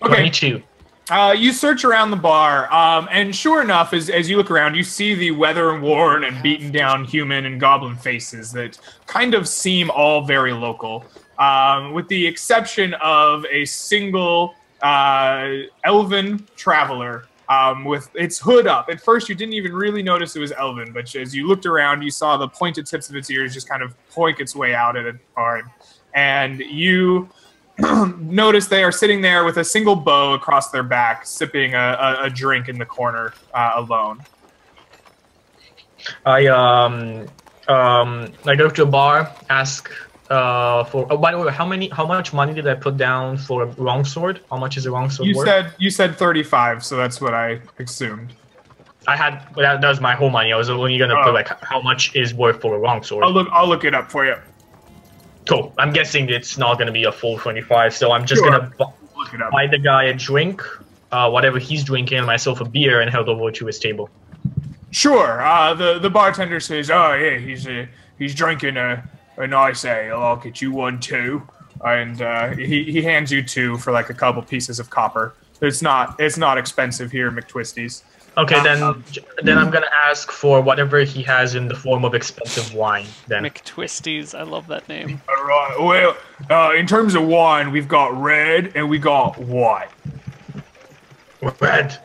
Okay. 22. Uh, you search around the bar, um, and sure enough, as, as you look around, you see the weather worn and beaten down human and goblin faces that kind of seem all very local, um, with the exception of a single uh, elven traveler um, with its hood up. At first, you didn't even really notice it was elven, but as you looked around, you saw the pointed tips of its ears just kind of poke its way out at a time. And you notice they are sitting there with a single bow across their back, sipping a, a, a drink in the corner uh, alone. I um um I go to a bar, ask uh for. Oh, by the way, how many? How much money did I put down for a long sword? How much is a long sword You worth? said you said thirty-five, so that's what I assumed. I had that, that was my whole money. I was only gonna Oh. put like how much is worth for a long sword. I'll look. I'll look it up for you. Cool. I'm guessing it's not gonna be a full twenty-five, so I'm just Sure. gonna bu- Look it up. buy the guy a drink, uh, whatever he's drinking, myself a beer, and head over to his table. Sure. Uh, the the bartender says, "Oh yeah, he's uh, he's drinking a a nice ale. I'll get you one too." And uh, he he hands you two for like a couple pieces of copper. It's not it's not expensive here, McTwisties. Okay, then Um, then I'm gonna ask for whatever he has in the form of expensive wine. Then McTwisties. I love that name. All right. Well, uh, in terms of wine, we've got red and we got white. red.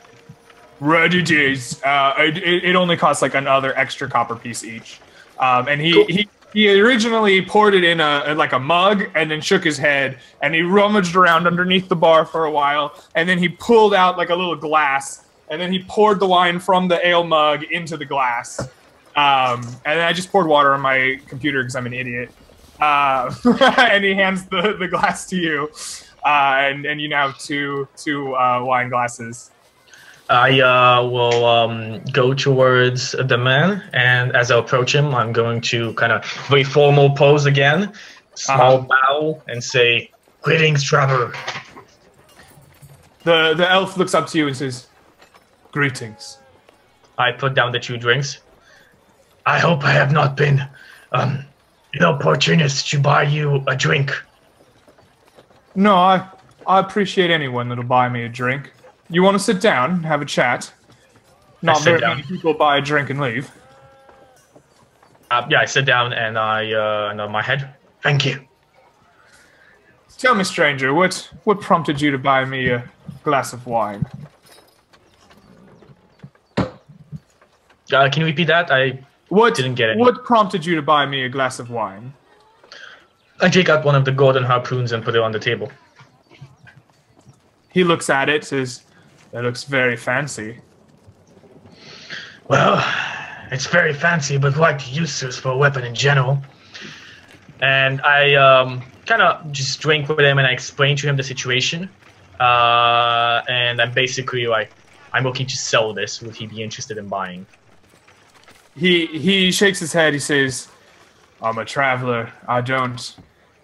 Red it is. Uh, it, it it only costs like another extra copper piece each. Um, and he, Cool. he he originally poured it in a like a mug and then shook his head and he rummaged around underneath the bar for a while and then he pulled out like a little glass and then he poured the wine from the ale mug into the glass. Um, and then I just poured water on my computer because I'm an idiot. Uh, and he hands the, the glass to you. Uh, and, and you now have two two uh, wine glasses. I uh, will um, go towards the man, and as I approach him, I'm going to kind of very formal pose again, small Uh-huh. bow, and say, "Greetings, traveler." The the elf looks up to you and says, "Greetings." I put down the two drinks. I hope I have not been um, an opportunist to buy you a drink. No, I I appreciate anyone that'll buy me a drink. You want to sit down, and have a chat? Not sit very down. many people buy a drink and leave. Uh, yeah, I sit down and I uh, nod my head. Thank you. Tell me, stranger, what what prompted you to buy me a glass of wine? Uh, can you repeat that? I What Didn't get it. What prompted you to buy me a glass of wine? I take out one of the golden harpoons and put it on the table. He looks at it, says, "That looks very fancy." Well, it's very fancy, but quite useless for a weapon in general. And I um, kind of just drink with him and I explain to him the situation. Uh, and I'm basically like, I'm looking to sell this. Would he be interested in buying? he he shakes his head. He says, "I'm a traveler. I don't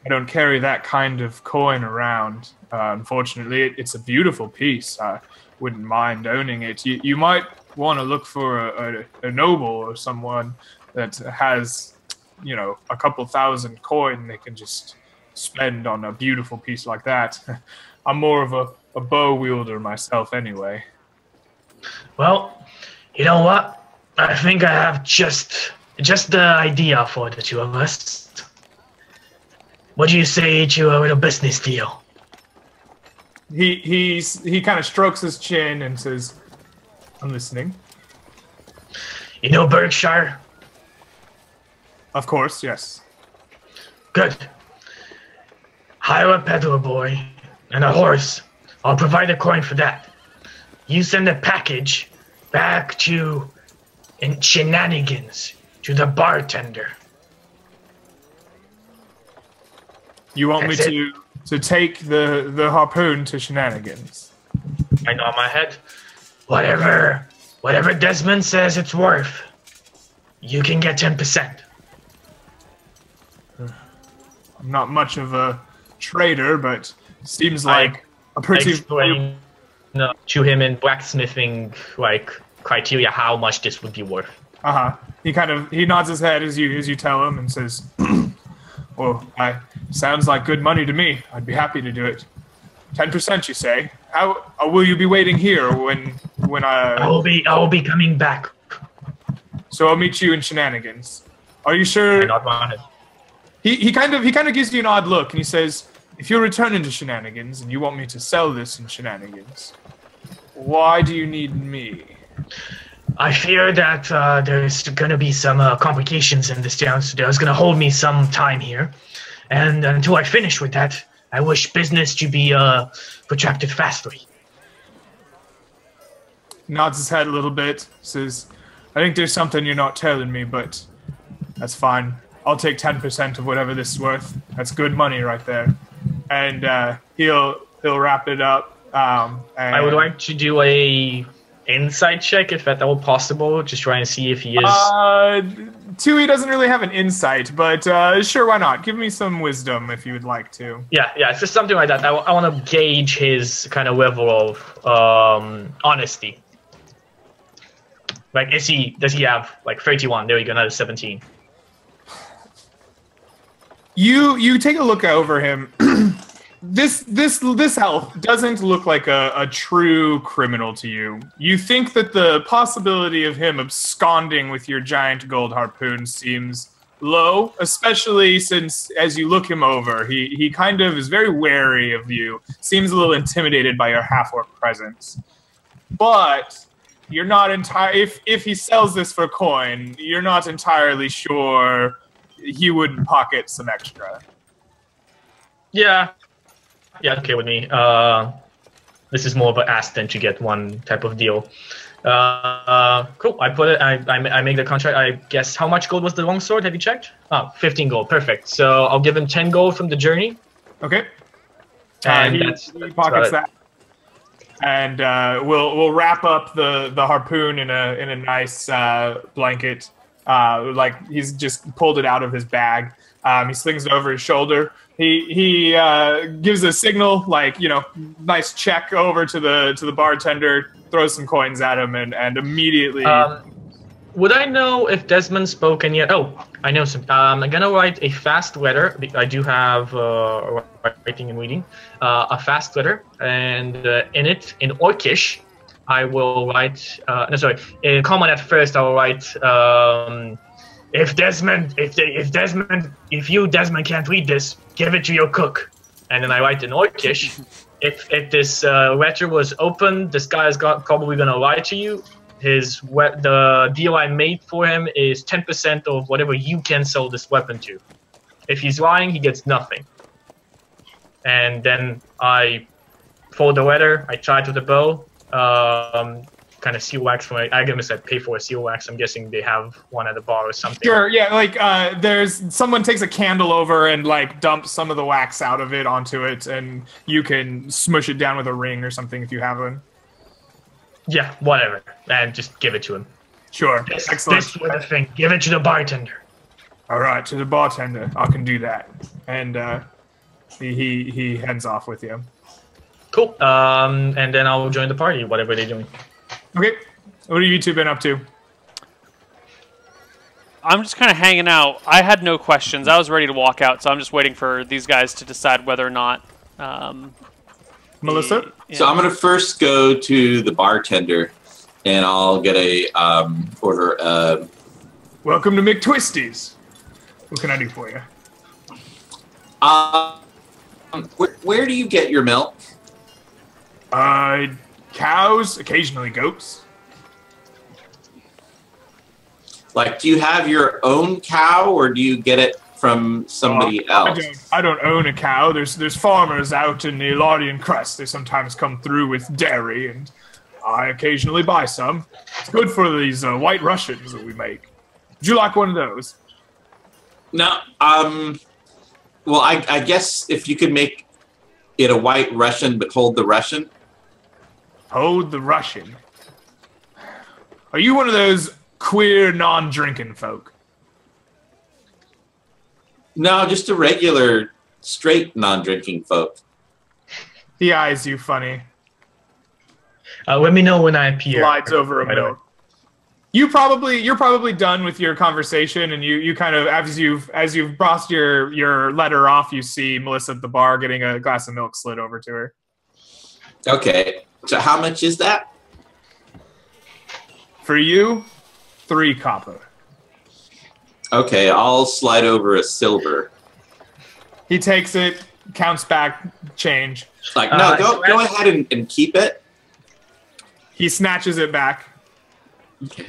I don't carry that kind of coin around. Uh, unfortunately, it, it's a beautiful piece. I wouldn't mind owning it. You you might want to look for a, a, a noble or someone that has, you know, a couple thousand coin they can just spend on a beautiful piece like that. I'm more of a, a bow wielder myself, anyway." Well, you know what? I think I have just just the idea for the two of us. What do you say to a little business deal? He he's he kind of strokes his chin and says, "I'm listening." You know Berkshire? Of course, yes. Good. Hire a peddler boy and a horse. I'll provide a coin for that. You send a package back to in shenanigans to the bartender. You want That's me to to take the the harpoon to shenanigans? I nod my head. Whatever, whatever Desmond says it's worth. you can get 10%. I'm not much of a trader, but seems like a pretty. Explain uh, to him in blacksmithing like criteria how much this would be worth. Uh huh. He kind of he nods his head as you as you tell him and says, "Well, I sounds like good money to me. I'd be happy to do it. Ten percent, you say? How uh, will you be waiting here when when I I? will be I will be coming back. So I'll meet you in Shenanigans. Are you I sure? not want it. He he kind of he kind of gives you an odd look and he says, "If you're returning to Shenanigans and you want me to sell this in Shenanigans, why do you need me?" I fear that uh, there's going to be some uh, complications in this town, so there's going to hold me some time here. And until I finish with that, I wish business to be uh, protracted fastly. nods his head a little bit, says, I think there's something you're not telling me, but that's fine. I'll take 10% of whatever this is worth. That's good money right there. And uh, he'll he'll wrap it up. Um, and, I would like to do a insight check if at all possible, just trying to see if he is. Uh, Tui doesn't really have an insight, but uh, sure, why not? Give me some wisdom if you would like to. yeah, yeah, it's just something like that. I, I want to gauge his kind of level of um, honesty. Like, is he does he have like 31? There we go, another 17. You you take a look over him. this this this elf doesn't look like a, a true criminal to you. You think that the possibility of him absconding with your giant gold harpoon seems low, especially since as you look him over, he he kind of is very wary of you. Seems a little intimidated by your half orc presence. But you're not entire if if he sells this for coin, you're not entirely sure he wouldn't pocket some extra. Yeah, yeah, okay with me. Uh, this is more of an ask than to get one type of deal. Uh, cool. I put it. I, I I make the contract. I guess how much gold was the long sword? Have you checked? Oh, 15 gold. Perfect. So I'll give him 10 gold from the journey. Okay. And uh, he, that's- he pockets that. And uh, we'll we'll wrap up the, the harpoon in a in a nice uh, blanket. Uh, like he's just pulled it out of his bag. Um, he slings it over his shoulder. He he uh, gives a signal, like you know, nice check over to the to the bartender. Throws some coins at him, and and immediately. Um, would I know if Desmond spoken yet? Oh, I know some. Um, I'm gonna write a fast letter. I do have uh, writing and reading. Uh, a fast letter, and uh, in it, in Orcish, I will write. Uh, no, sorry. In common at first, I will write. Um, if Desmond, if they, if Desmond, if you Desmond can't read this, give it to your cook. And then I write in Orcish. if if this uh, letter was open, this guy is got, probably gonna lie to you his we- the deal I made for him is 10% of whatever you can sell this weapon to. If he's lying, he gets nothing. And then I fold the letter, I it to the bow, um, kind of seal wax from it. Again, said pay for a seal wax. I'm guessing they have one at the bar or something. Sure, yeah, like uh, there's someone takes a candle over and like dumps some of the wax out of it onto it, and you can smush it down with a ring or something if you have one. Yeah, whatever. And just give it to him. Sure, This, excellent. this was the thing. Give it to the bartender. All right, to the bartender, I can do that, and uh, he, he he heads off with you. Cool. Um, and then I'll join the party, whatever they're doing. Okay, what have you two been up to? I'm just kind of hanging out. I had no questions. I was ready to walk out, so I'm just waiting for these guys to decide whether or not. Um, Melissa? yeah. So I'm gonna first go to the bartender, and I'll get a um, order. Uh, Welcome to McTwisties. What can I do for you? um, where, where do you get your milk? Uh, cows, occasionally goats. Like, do you have your own cow, or do you get it from somebody Uh, I else? don't, I don't own a cow. There's there's farmers out in the Elardian Crest. They sometimes come through with dairy, and I occasionally buy some. It's good for these uh, white Russians that we make. Would you like one of those? No. Um. Well, I, I guess if you could make it a white Russian, but hold the Russian. Hold the Russian. Are you one of those queer, non-drinking folk? No, just a regular, straight, non-drinking folk. He eyes you funny. Uh, let me know when I appear. Slides over a By milk. You probably you're probably done with your conversation, and you you kind of as you've as you've crossed your your letter off, you see Melissa at the bar getting a glass of milk slid over to her. Okay, so how much is that? For you, three copper. Okay, I'll slide over a silver. He takes it, counts back change. Like, no, Uh, go so go ahead and, and keep it. He snatches it back. Okay.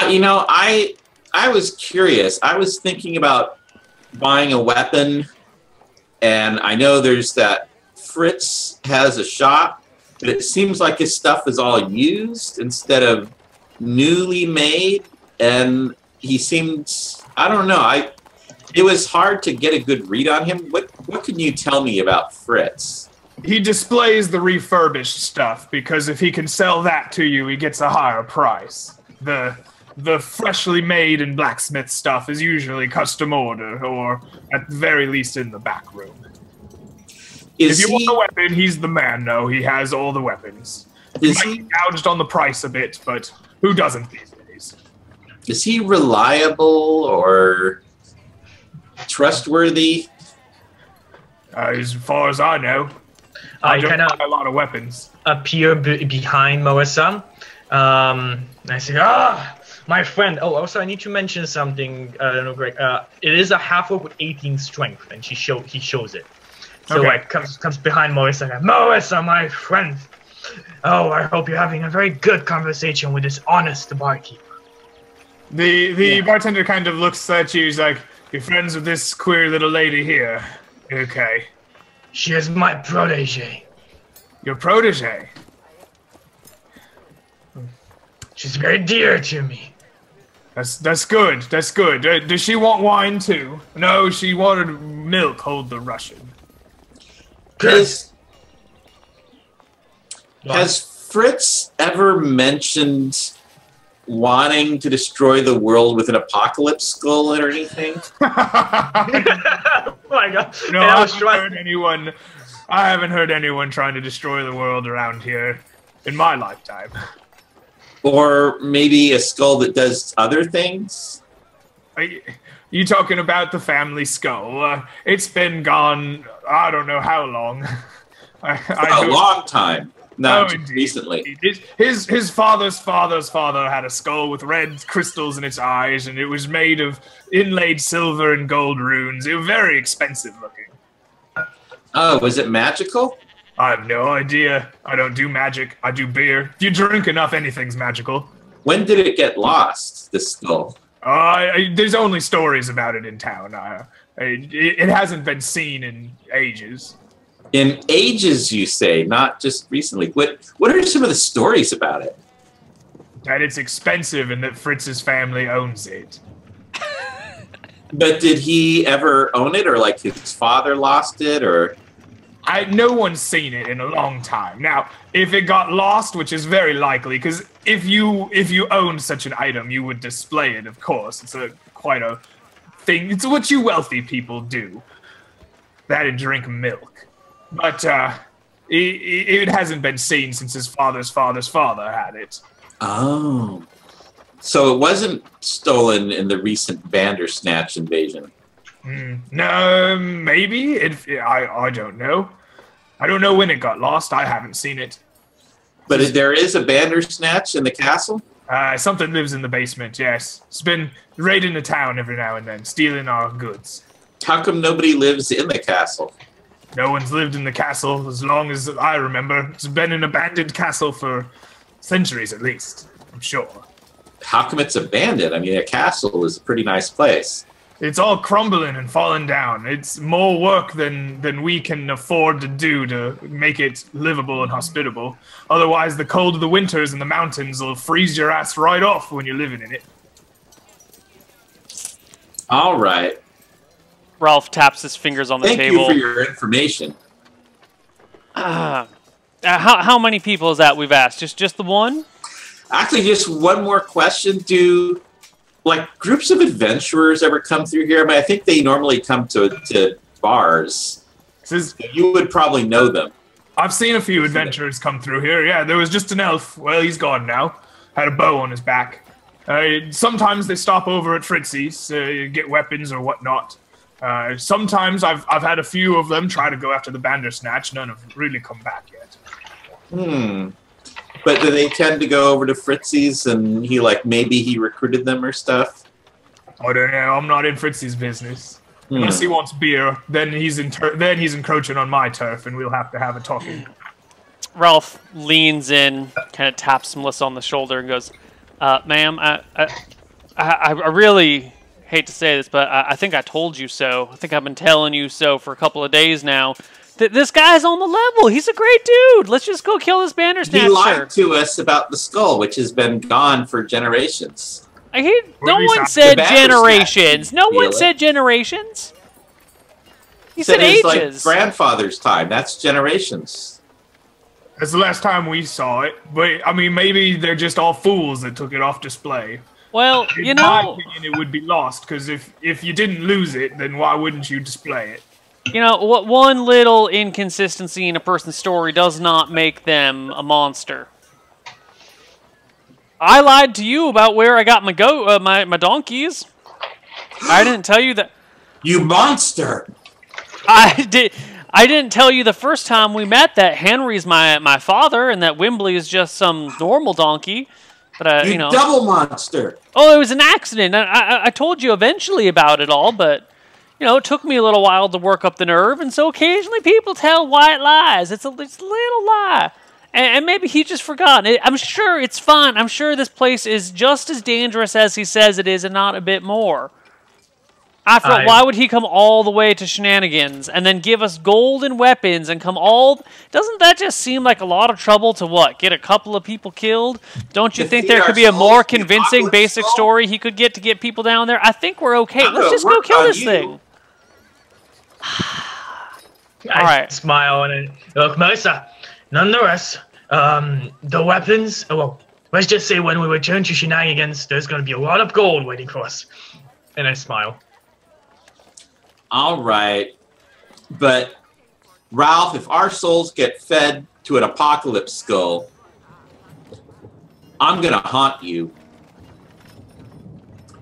Uh, you know, I I was curious. I was thinking about buying a weapon, and I know there's that Fritz has a shop, but it seems like his stuff is all used instead of newly made, and he seems I don't know. I it was hard to get a good read on him. What what can you tell me about Fritz? He displays the refurbished stuff because if he can sell that to you, he gets a higher price. The the freshly made and blacksmith stuff is usually custom order, or at the very least in the back room. Is if you he, want a weapon, he's the man. No, he has all the weapons. He is might he gouged on the price a bit, but who doesn't these days? is he reliable or trustworthy? Uh, as far as I know, I don't kind of buy a lot of weapons. appear be behind Melissa. Um, and I say, ah, my friend. Oh, also, I need to mention something. Uh, I don't know, Greg. Uh, it is a half orc with 18 strength, and she show he shows it. So Okay. like comes comes behind Melissa. And, Melissa, my friend. Oh, I hope you're having a very good conversation with this honest barkeeper. The the Yeah. bartender kind of looks at you. He's like, "You're friends with this queer little lady here." Okay, She is my protege. your protege. She's very dear to me. That's that's good. That's good. Uh, does she want wine too? No, she wanted milk. Hold the Russian. Has, has Fritz ever mentioned wanting to destroy the world with an apocalypse skull or anything? oh my god. No, I I haven't trying- heard anyone. I haven't heard anyone trying to destroy the world around here in my lifetime. Or maybe a skull that does other things? Are you, talking about the family skull? Uh, it's been gone. I don't know how long. I, I a long time. Not Oh, indeed. recently. His, his his father's father's father had a skull with red crystals in its eyes, and it was made of inlaid silver and gold runes. It was very expensive looking. Oh, was it magical? I have no idea. I don't do magic. I do beer. If you drink enough, anything's magical. When did it get lost, this skull? Uh, I, there's only stories about it in town. Uh, it, it hasn't been seen in ages. In ages, you say, not just recently. What What are some of the stories about it? That it's expensive and that Fritz's family owns it. But did he ever own it, or like his father lost it, or I no one's seen it in a long time. Now, if it got lost, which is very likely, because if you if you owned such an item, you would display it. Of course, it's a quite a thing. It's what you wealthy people do. That and drink milk. But uh, it, it hasn't been seen since his father's father's father had it. oh, so it wasn't stolen in the recent Bandersnatch invasion? Hmm. No, maybe. It, I I don't know. I don't know when it got lost. I haven't seen it. But is- there is a Bandersnatch in the castle. Uh, something lives in the basement, yes. It's been raiding the town every now and then, stealing our goods. How come nobody lives in the castle? No one's lived in the castle as long as I remember. It's been an abandoned castle for centuries at least, I'm sure. How come it's abandoned? I mean, a castle is a pretty nice place. It's all crumbling and falling down. It's more work than, than we can afford to do to make it livable and hospitable. Otherwise, the cold of the winters in the mountains will freeze your ass right off when you're living in it. All right. Ralph taps his fingers on the Thank table. you for your information. Ah. Uh, how how many people is that we've asked? Just just the one? Actually, just one more question. Do like groups of adventurers ever come through here? I mean, I think they normally come to to bars. Is, You would probably know them. I've seen a few adventurers come through here. Yeah, there was just an elf. Well, he's gone now. Had a bow on his back. Uh, sometimes they stop over at Fritzy's, uh, get weapons or whatnot. Uh, sometimes I've I've had a few of them try to go after the Bandersnatch. None have really come back yet. Hmm. But do they tend to go over to Fritzy's and he like maybe he recruited them or stuff? I don't know. I'm not in Fritzy's business. Hmm. Unless he wants beer, then he's in tur- then he's encroaching on my turf, and we'll have to have a talking. Ralph leans in, kind of taps Melissa on the shoulder, and goes, uh, "Ma'am, I, I, I, I really hate to say this, but I, I think I told you so. I think I've been telling you so for a couple of days now. That this guy's on the level. He's a great dude. Let's just go kill this He lied to us about the skull, which has been gone for generations. I hate, no one said generations. No one it. said generations. He Said said it's like ages. grandfather's time. That's generations. That's the last time we saw it, but I mean, maybe they're just all fools that took it off display. well, In you know, my opinion, it would be lost because if if you didn't lose it, then why wouldn't you display it? You know, what one little inconsistency in a person's story does not make them a monster. I lied to you about where I got my go uh, my my donkeys. I didn't tell you that. You monster! I did. I didn't tell you the first time we met that Henry's my my father and that Wimbley is just some normal donkey. But uh, You, you know, double monster! Oh, it was an accident. I, I, I told you eventually about it all, but you know, it took me a little while to work up the nerve, and so occasionally people tell white lies. It's a, it's a little lie, and, and maybe he just forgot. I'm sure it's fine. I'm sure this place is just as dangerous as he says it is, and not a bit more. After all, why would he come all the way to shenanigans and then give us golden weapons and come all? Doesn't that just seem like a lot of trouble to what? Get a couple of people killed? Don't you think there could be a more convincing basic skull? story he could get to get people down there? I think we're okay. I'm Let's just go kill this you. thing. I right. smile and look, Melissa. Nonetheless, um, the weapons. oh, Well, let's just say when we return to shenanigans, there's going to be a lot of gold waiting for us. And I smile. All right. But, Ralph, if our souls get fed to an apocalypse skull, I'm going to haunt you.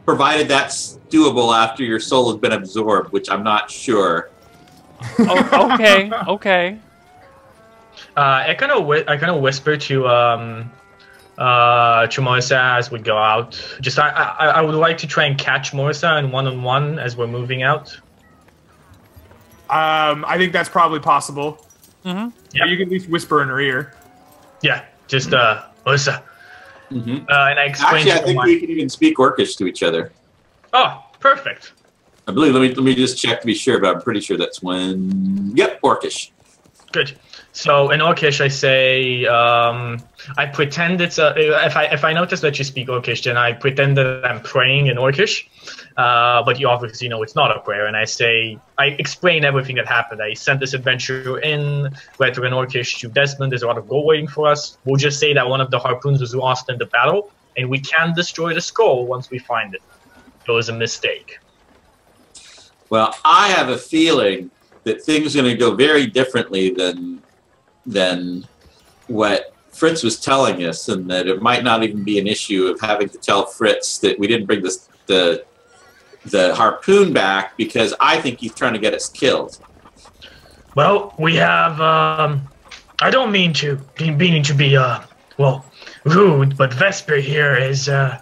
Provided that's doable after your soul has been absorbed, which I'm not sure. Oh, okay, okay. Uh, I kind of whi- I kind of whisper to um, uh, to Melissa as we go out. Just I, I I would like to try and catch Melissa in one on one as we're moving out. Um, I think that's probably possible. hmm Yeah, you can at least whisper in her ear. Yeah, just uh, Melissa. Mhm. Uh, and I explain Actually, I think we can even speak Orcish to each other. Oh, perfect. I believe. Let me let me just check to be sure, but I'm pretty sure that's when. Yep, Orcish. Good. So in Orcish, I say um, I pretend it's a. If I if I notice that you speak Orcish, then I pretend that I'm praying in Orcish. Uh, but you obviously know it's not a prayer, and I say I explain everything that happened. I sent this adventure in, went through an Orcish to Desmond. There's a lot of gold waiting for us. We'll just say that one of the harpoons was lost in the battle, and we can destroy the skull once we find it. It was a mistake. Well, I have a feeling that things are going to go very differently than than what Fritz was telling us, and that it might not even be an issue of having to tell Fritz that we didn't bring this the the harpoon back because I think he's trying to get us killed. Well, we have. Um, I don't mean to meaning to be uh well rude, but Vesper here is uh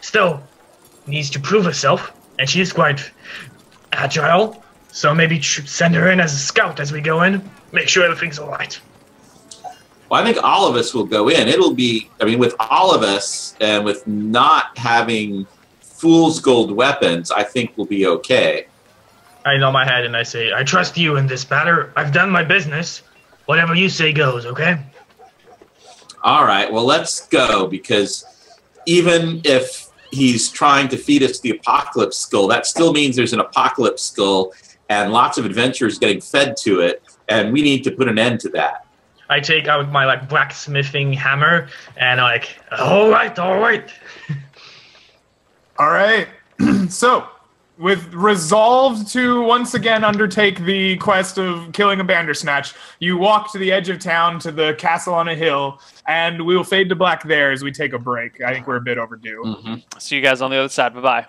still needs to prove herself, and she's quite agile. So maybe tr- send her in as a scout as we go in, make sure everything's all right. Well, I think all of us will go in. It'll be, I mean, with all of us and with not having fool's gold weapons, I think we'll be okay. I know my head and I say, I trust you in this matter. I've done my business. Whatever you say goes, okay? All right, well, let's go because even if he's trying to feed us the apocalypse skull, that still means there's an apocalypse skull and lots of adventurers getting fed to it, and we need to put an end to that. I take out my like blacksmithing hammer and like, all right, all right. All right. so, with resolved to once again undertake the quest of killing a Bandersnatch, you walk to the edge of town to the castle on a hill, and we will fade to black there as we take a break. I think we're a bit overdue. Mhm. See you guys on the other side. Bye bye.